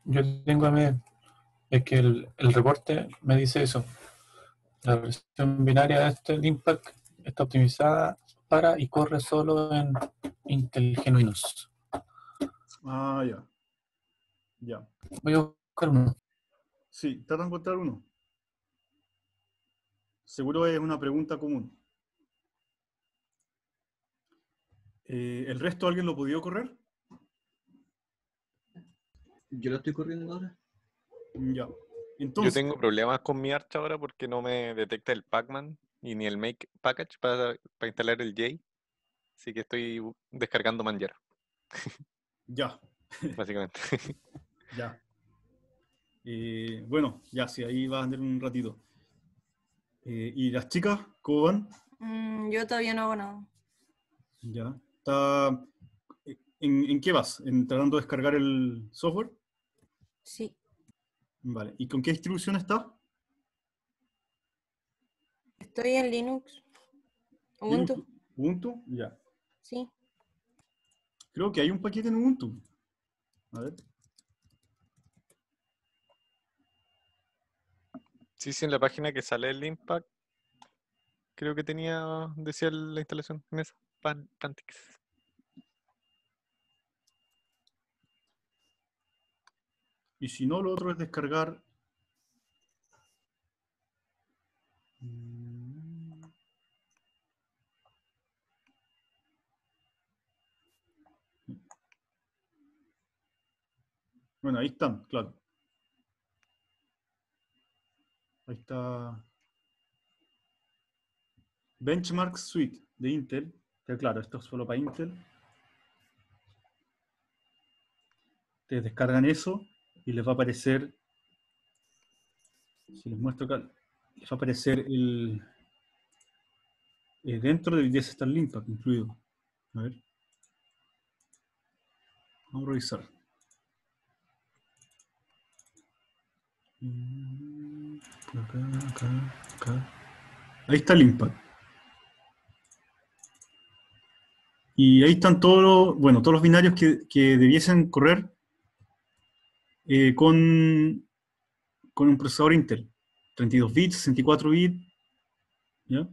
Yo tengo a mí, es que el, el reporte me dice eso. La versión binaria de este Impact está optimizada para y corre solo en Intel Genuinos. Ah, ya. Ya. Voy a buscar uno. Sí, trata de encontrar uno. Seguro es una pregunta común. Eh, ¿El resto alguien lo podía correr? Yo lo estoy corriendo ahora. Ya. Yo Entonces, tengo problemas con mi Arch ahora porque no me detecta el Pacman y ni el Make Package para, para instalar el J. Así que estoy descargando Manjaro, ya, (laughs) básicamente. ya. Eh, bueno, ya, sí, ahí va a andar un ratito. Eh, ¿Y las chicas, cómo van? Mm, yo todavía no hago nada. Ya. Está, ¿en, en qué vas? ¿En tratando de descargar el software? Sí. Vale. ¿Y con qué distribución está? Estoy en Linux. Ubuntu. Ubuntu, ya. Sí. Creo que hay un paquete en Ubuntu. A ver. Sí, sí, en la página que sale el Impact, creo que tenía, decía la instalación en esa, Pan, Pantix. Y si no, lo otro es descargar. Bueno, ahí están, claro. Ahí está. Benchmark Suite de Intel. Que claro, esto es solo para Intel. Ustedes descargan eso y les va a aparecer, si les muestro acá, les va a aparecer el, eh, dentro debería estar el Impact incluido. A ver. Vamos a revisar. Mm, Acá, acá, acá. Ahí está el Impact. Y ahí están todos los, bueno, todos los binarios que, que debiesen correr eh, con, con un procesador Intel. 32 bits, 64 bits. ¿Ya?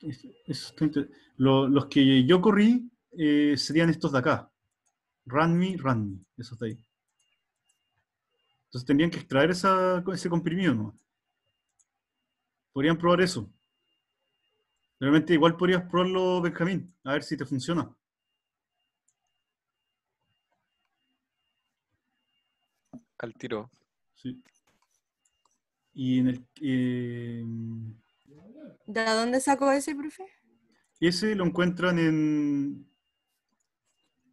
Es- es- lo- los que yo corrí eh, serían estos de acá. Runme, Runme, esos de ahí. Entonces tendrían que extraer esa, ese comprimido, ¿no? Podrían probar eso. Realmente igual podrías probarlo, Benjamín, a ver si te funciona. Al tiro. Sí. Y en el, eh, ¿De dónde sacó ese, profe? ese lo encuentran en.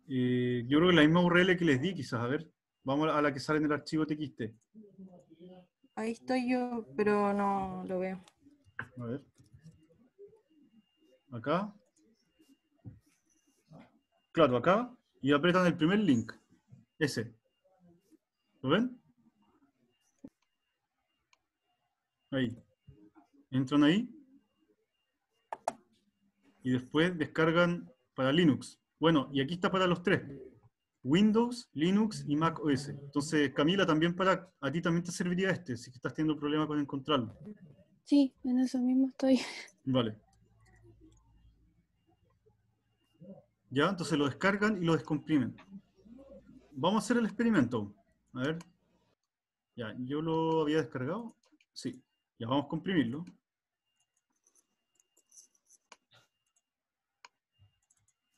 eh, yo creo que la misma URL que les di, quizás. A ver, vamos a la que sale en el archivo TXT. Ahí estoy yo, pero no lo veo. A ver. Acá. Claro, acá. Y apretan el primer link. Ese. ¿Lo ven? Ahí. Entran ahí. Y después descargan para Linux. Bueno, y aquí está para los tres. Windows, Linux y Mac OS. Entonces, Camila, también para a ti también te serviría este, si estás teniendo problemas con encontrarlo. Sí, en eso mismo estoy. Vale. Ya, entonces lo descargan y lo descomprimen. Vamos a hacer el experimento. A ver. Ya, yo lo había descargado. Sí. Ya vamos a comprimirlo.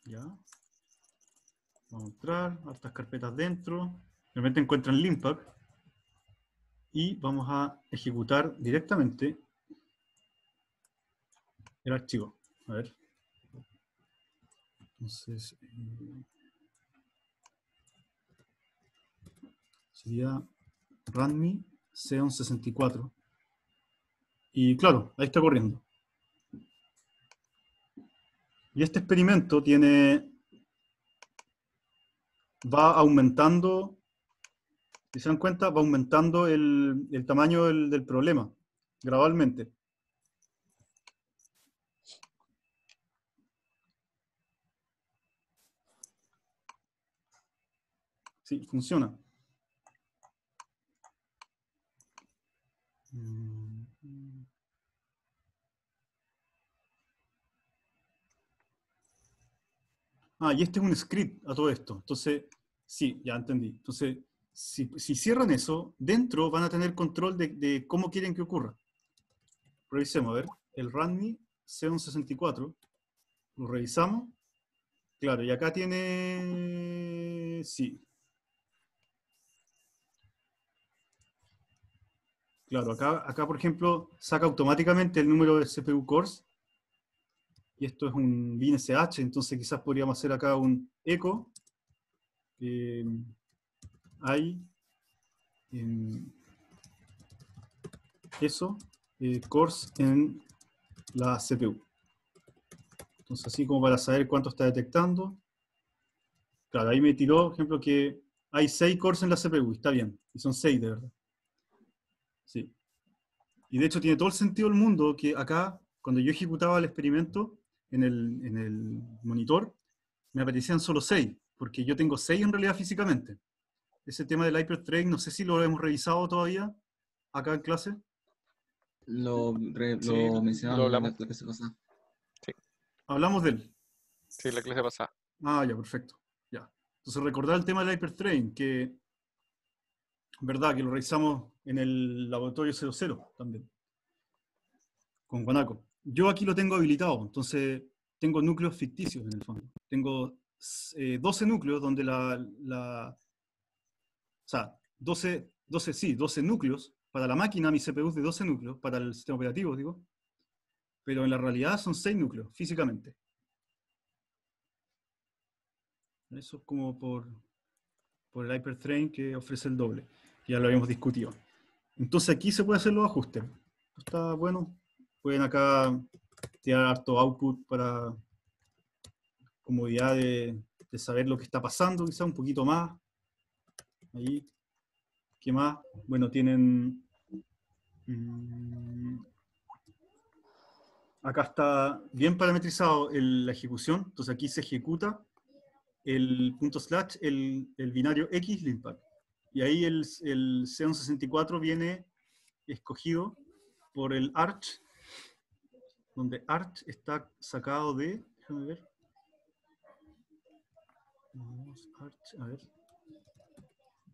Ya. Vamos a entrar, hartas carpetas dentro. Realmente encuentran Limpack. Y vamos a ejecutar directamente el archivo. A ver. Entonces, eh, sería runme C164. Y claro, ahí está corriendo. Y este experimento tiene va aumentando, si se dan cuenta, va aumentando el, el tamaño del, problema gradualmente. Sí, funciona. Mm. Ah, y este es un script a todo esto. Entonces, sí, ya entendí. Entonces, si, cierran eso, dentro van a tener control de, cómo quieren que ocurra. Revisemos, a ver, el RANMI C164, lo revisamos. Claro, y acá tiene, sí. Claro, acá, acá por ejemplo saca automáticamente el número de CPU cores. Y esto es un BinSH, entonces quizás podríamos hacer acá un echo. Eh, hay em, eso eh, cores en la CPU. Entonces, así como para saber cuánto está detectando. Claro, ahí me tiró, por ejemplo, que hay 6 cores en la CPU, está bien, y son 6 de verdad. Sí. Y de hecho tiene todo el sentido del mundo que acá, cuando yo ejecutaba el experimento en el, en el monitor, me aparecían solo 6, porque yo tengo 6 en realidad físicamente. Ese tema del hyperthread, no sé si lo hemos revisado todavía acá en clase. Lo, re- Sí, lo lo mencionaron en la hablamos. clase pasada. Hablamos de él. Sí, la clase pasada. Ah, ya, perfecto. Ya. Entonces, recordar el tema del hypertrain, que, verdad, que lo revisamos en el laboratorio 00 también, con Guanaco. Yo aquí lo tengo habilitado, entonces tengo núcleos ficticios en el fondo. Tengo eh, 12 núcleos donde la, la- o sea, 12, 12, sí, 12 núcleos. Para la máquina, mi CPU es de 12 núcleos, para el sistema operativo, digo. Pero en la realidad son 6 núcleos, físicamente. Eso es como por, por el hypertrain que ofrece el doble. Ya lo habíamos discutido. Entonces aquí se puede hacer los ajustes. Está bueno. Pueden acá tirar harto output para comodidad de, de saber lo que está pasando, quizá un poquito más. Ahí. ¿Qué más? Bueno, tienen... mm, acá está bien parametrizado el- la ejecución. Entonces aquí se ejecuta el punto slash, el, el binario X limpack. Y ahí el, el C164 viene escogido por el arch, donde arch está sacado de, déjame ver. Vamos, arch, a ver.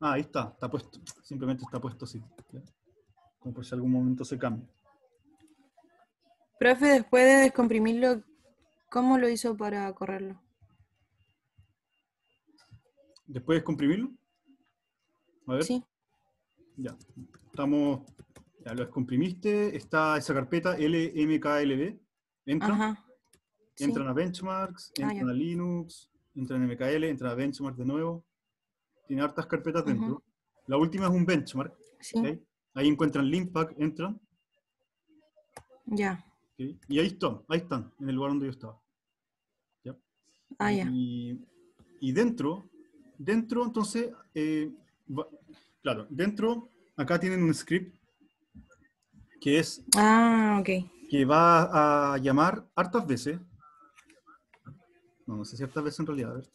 Ah, ahí está, está puesto. Simplemente está puesto así. ¿ya? Como por si algún momento se cambia. Profe, después de descomprimirlo, ¿cómo lo hizo para correrlo? Después de comprimirlo. A ver. Sí. Ya, estamos, ya lo descomprimiste, está esa carpeta LMKLB, entran, Ajá. Sí. entran a benchmarks, Ah, entran a Linux, entran a MKL, entran a benchmark de nuevo, tiene hartas carpetas dentro. La última es un benchmark, ahí encuentran Limpack, entran, Ya. y ahí están, ahí están, en el lugar donde yo estaba. ¿ya? Ah, ya. Y, y dentro, dentro entonces, eh, va- claro, dentro, acá tienen un script que es Ah, que va a llamar hartas veces. No, no sé si hartas veces en realidad. A ver.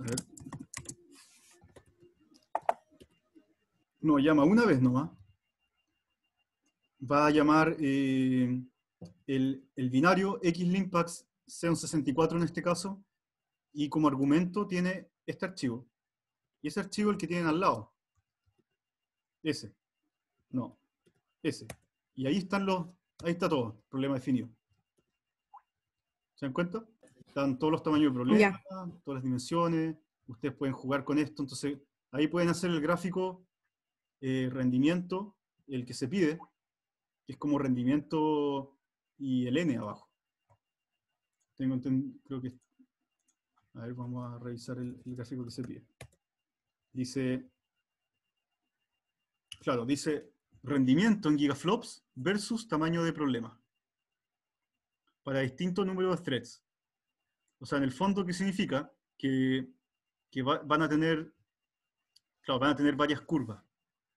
A ver. No, llama una vez nomás. Va a llamar eh, el, el binario Xlimpax C164 en este caso, y como argumento tiene este archivo. Y ese archivo el que tienen al lado. Ese. No, ese. Y ahí están los, ahí está todo, problema definido. ¿Se dan cuenta? Están todos los tamaños de problema, todas las dimensiones, ustedes pueden jugar con esto, entonces ahí pueden hacer el gráfico eh, rendimiento, el que se pide, que es como rendimiento y el n abajo. Tengo creo que, a ver, vamos a revisar el, el gráfico que se pide. Dice, claro, dice rendimiento en gigaflops versus tamaño de problema. Para distintos números de threads. O sea, en el fondo, ¿qué significa? que, que va- van a tener, claro, van a tener varias curvas.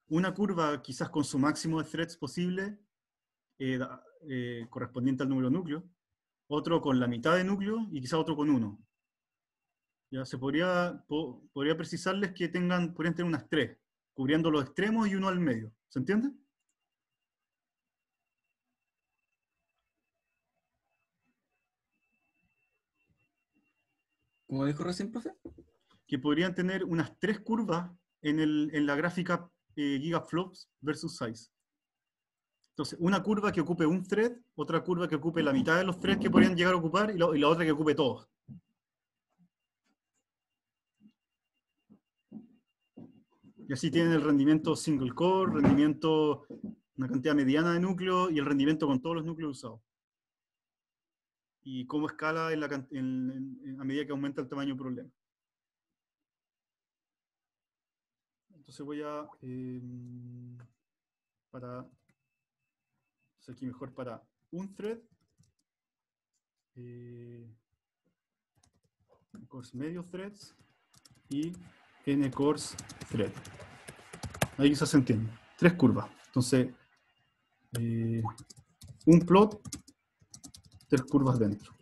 Una curva quizás con su máximo de threads posible, eh, eh, correspondiente al número de núcleo, otro con la mitad de núcleo y quizás otro con uno. Ya se podría, po- podría precisarles que tengan, podrían tener unas tres, cubriendo los extremos y uno al medio. ¿Se entiende? ¿Cómo dijo recién, profe? que podrían tener unas tres curvas en, el- en la gráfica eh, gigaflops versus size. Entonces, una curva que ocupe un thread, otra curva que ocupe la mitad de los threads que podrían llegar a ocupar y la otra que ocupe todos. Y así tienen el rendimiento single core, rendimiento, una cantidad mediana de núcleos y el rendimiento con todos los núcleos usados. Y cómo escala la en- a medida que aumenta el tamaño del problema. Entonces voy a, em, para, aquí mejor para un thread, eh, medio threads y n cores thread. Ahí quizás se entiende. Tres curvas. Entonces, eh, un plot, tres curvas dentro.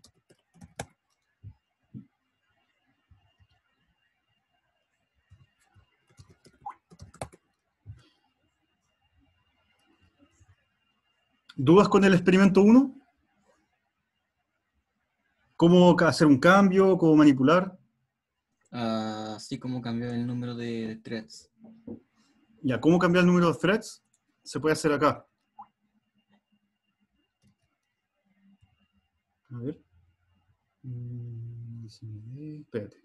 ¿Dudas con el experimento 1? ¿Cómo hacer un cambio? ¿Cómo manipular? Así como cambió el número de threads. Ya, ¿cómo cambiar el número de threads? Se puede hacer acá. A ver. Mm, si Espérate.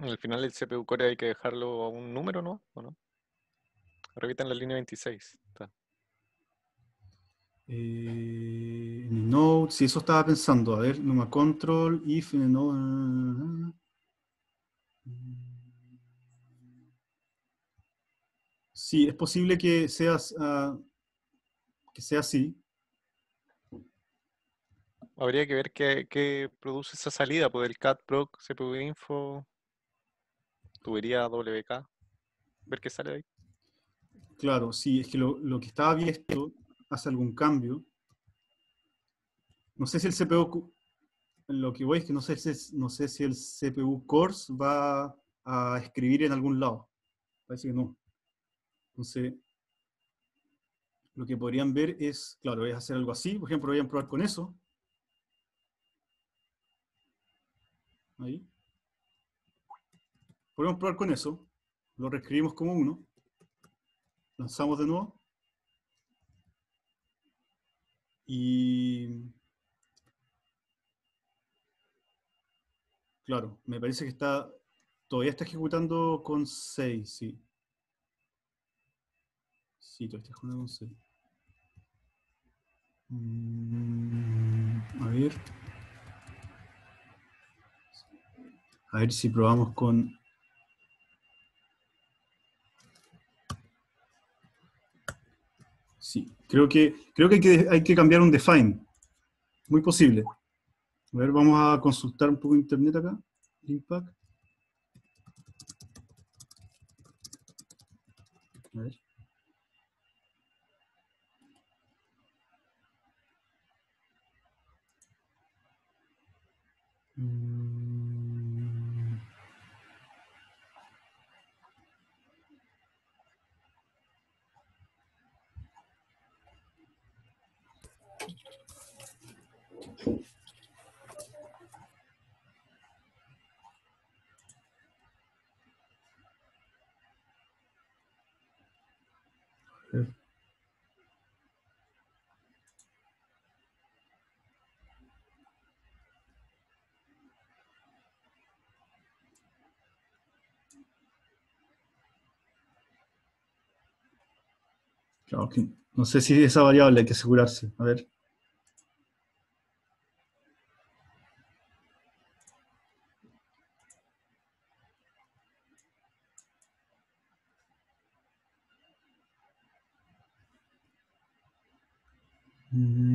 Al final el CPU core hay que dejarlo a un número, ¿no? ¿O no? Repitan la línea 26. Está. Eh, en el node, sí, eso estaba pensando. A ver, numa control, if, en el node, Sí, es posible que seas, ah, que sea así. Habría que ver qué, qué produce esa salida, pues el cat proc, CPU info, tubería WK, ver qué sale de ahí. Claro, sí, es que lo, lo que estaba visto hace algún cambio. No sé si el CPU, lo que voy es que no sé si, no sé si el CPU Cores va a escribir en algún lado. Parece que no. Entonces, lo que podrían ver es, claro, es hacer algo así. Por ejemplo, podrían probar con eso. Ahí. Podemos probar con eso. Lo reescribimos como uno. Lanzamos de nuevo. Y... Claro, me parece que está... Todavía está ejecutando con 6, sí. Sí, todavía está ejecutando con 6. Mm, a ver. A ver si probamos con... Sí, creo que, creo que, hay, que hay que cambiar un define. Muy posible. A ver, vamos a consultar un poco internet acá. Ver. Mm. Claro que no sé si esa variable hay que asegurarse. A ver. Mm.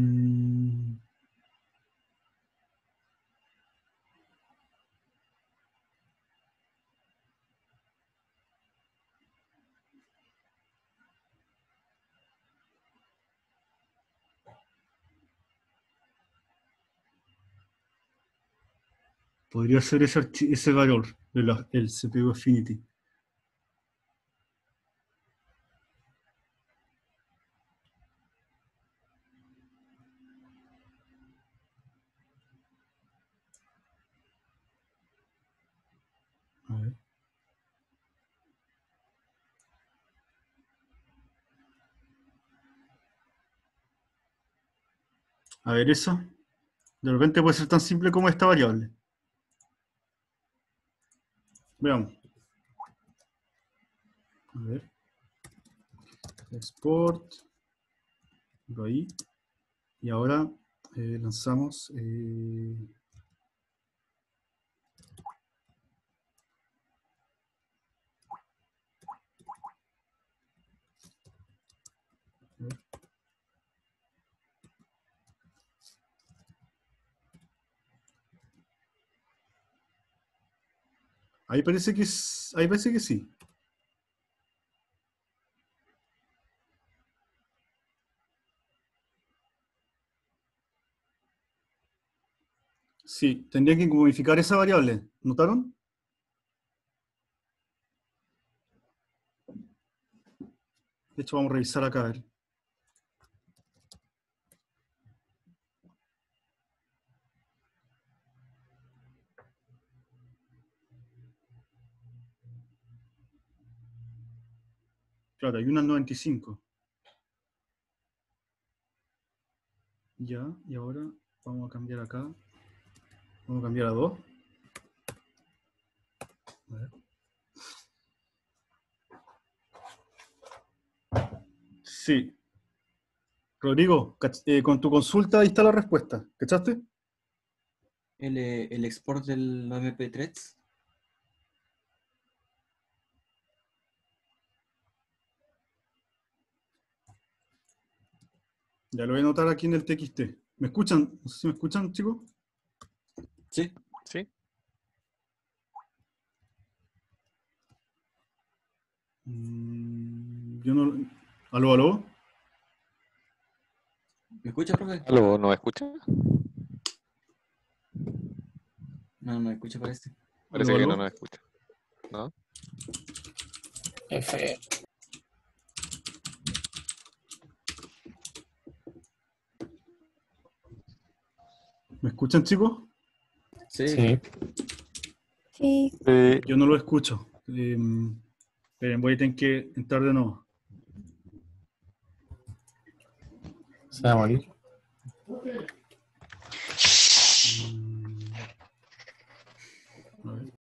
Podría ser ese, ese valor, de CPU Affinity. A ver. A ver eso. De repente puede ser tan simple como esta variable. Veamos. A ver. Export. Por ahí. Y ahora eh, lanzamos. eh, Ahí parece que ahí parece que sí. Sí, tendría que modificar esa variable. ¿Notaron? De hecho, vamos a revisar acá. A ver. Claro, hay una 95. Ya, y ahora vamos a cambiar acá. Vamos a cambiar a 2. A ver. Sí. Rodrigo, eh, con tu consulta ahí está la respuesta. ¿Cachaste? El, eh, el export del MP3. Ya lo voy a anotar aquí en el TXT. ¿Me escuchan? No sé si me escuchan, chicos. Sí. ¿Sí? Mm, yo no. ¿Aló, aló? ¿Me escucha, profe? ¿Aló, no me escucha? No, no me escucha, parece. Parece ¿Aló, que aló? no nos escucha. ¿No? F. ¿Me escuchan, chicos? Sí. Sí. Sí, Sí. Yo no lo escucho. Esperen, voy a tener que entrar de nuevo. Se va a morir.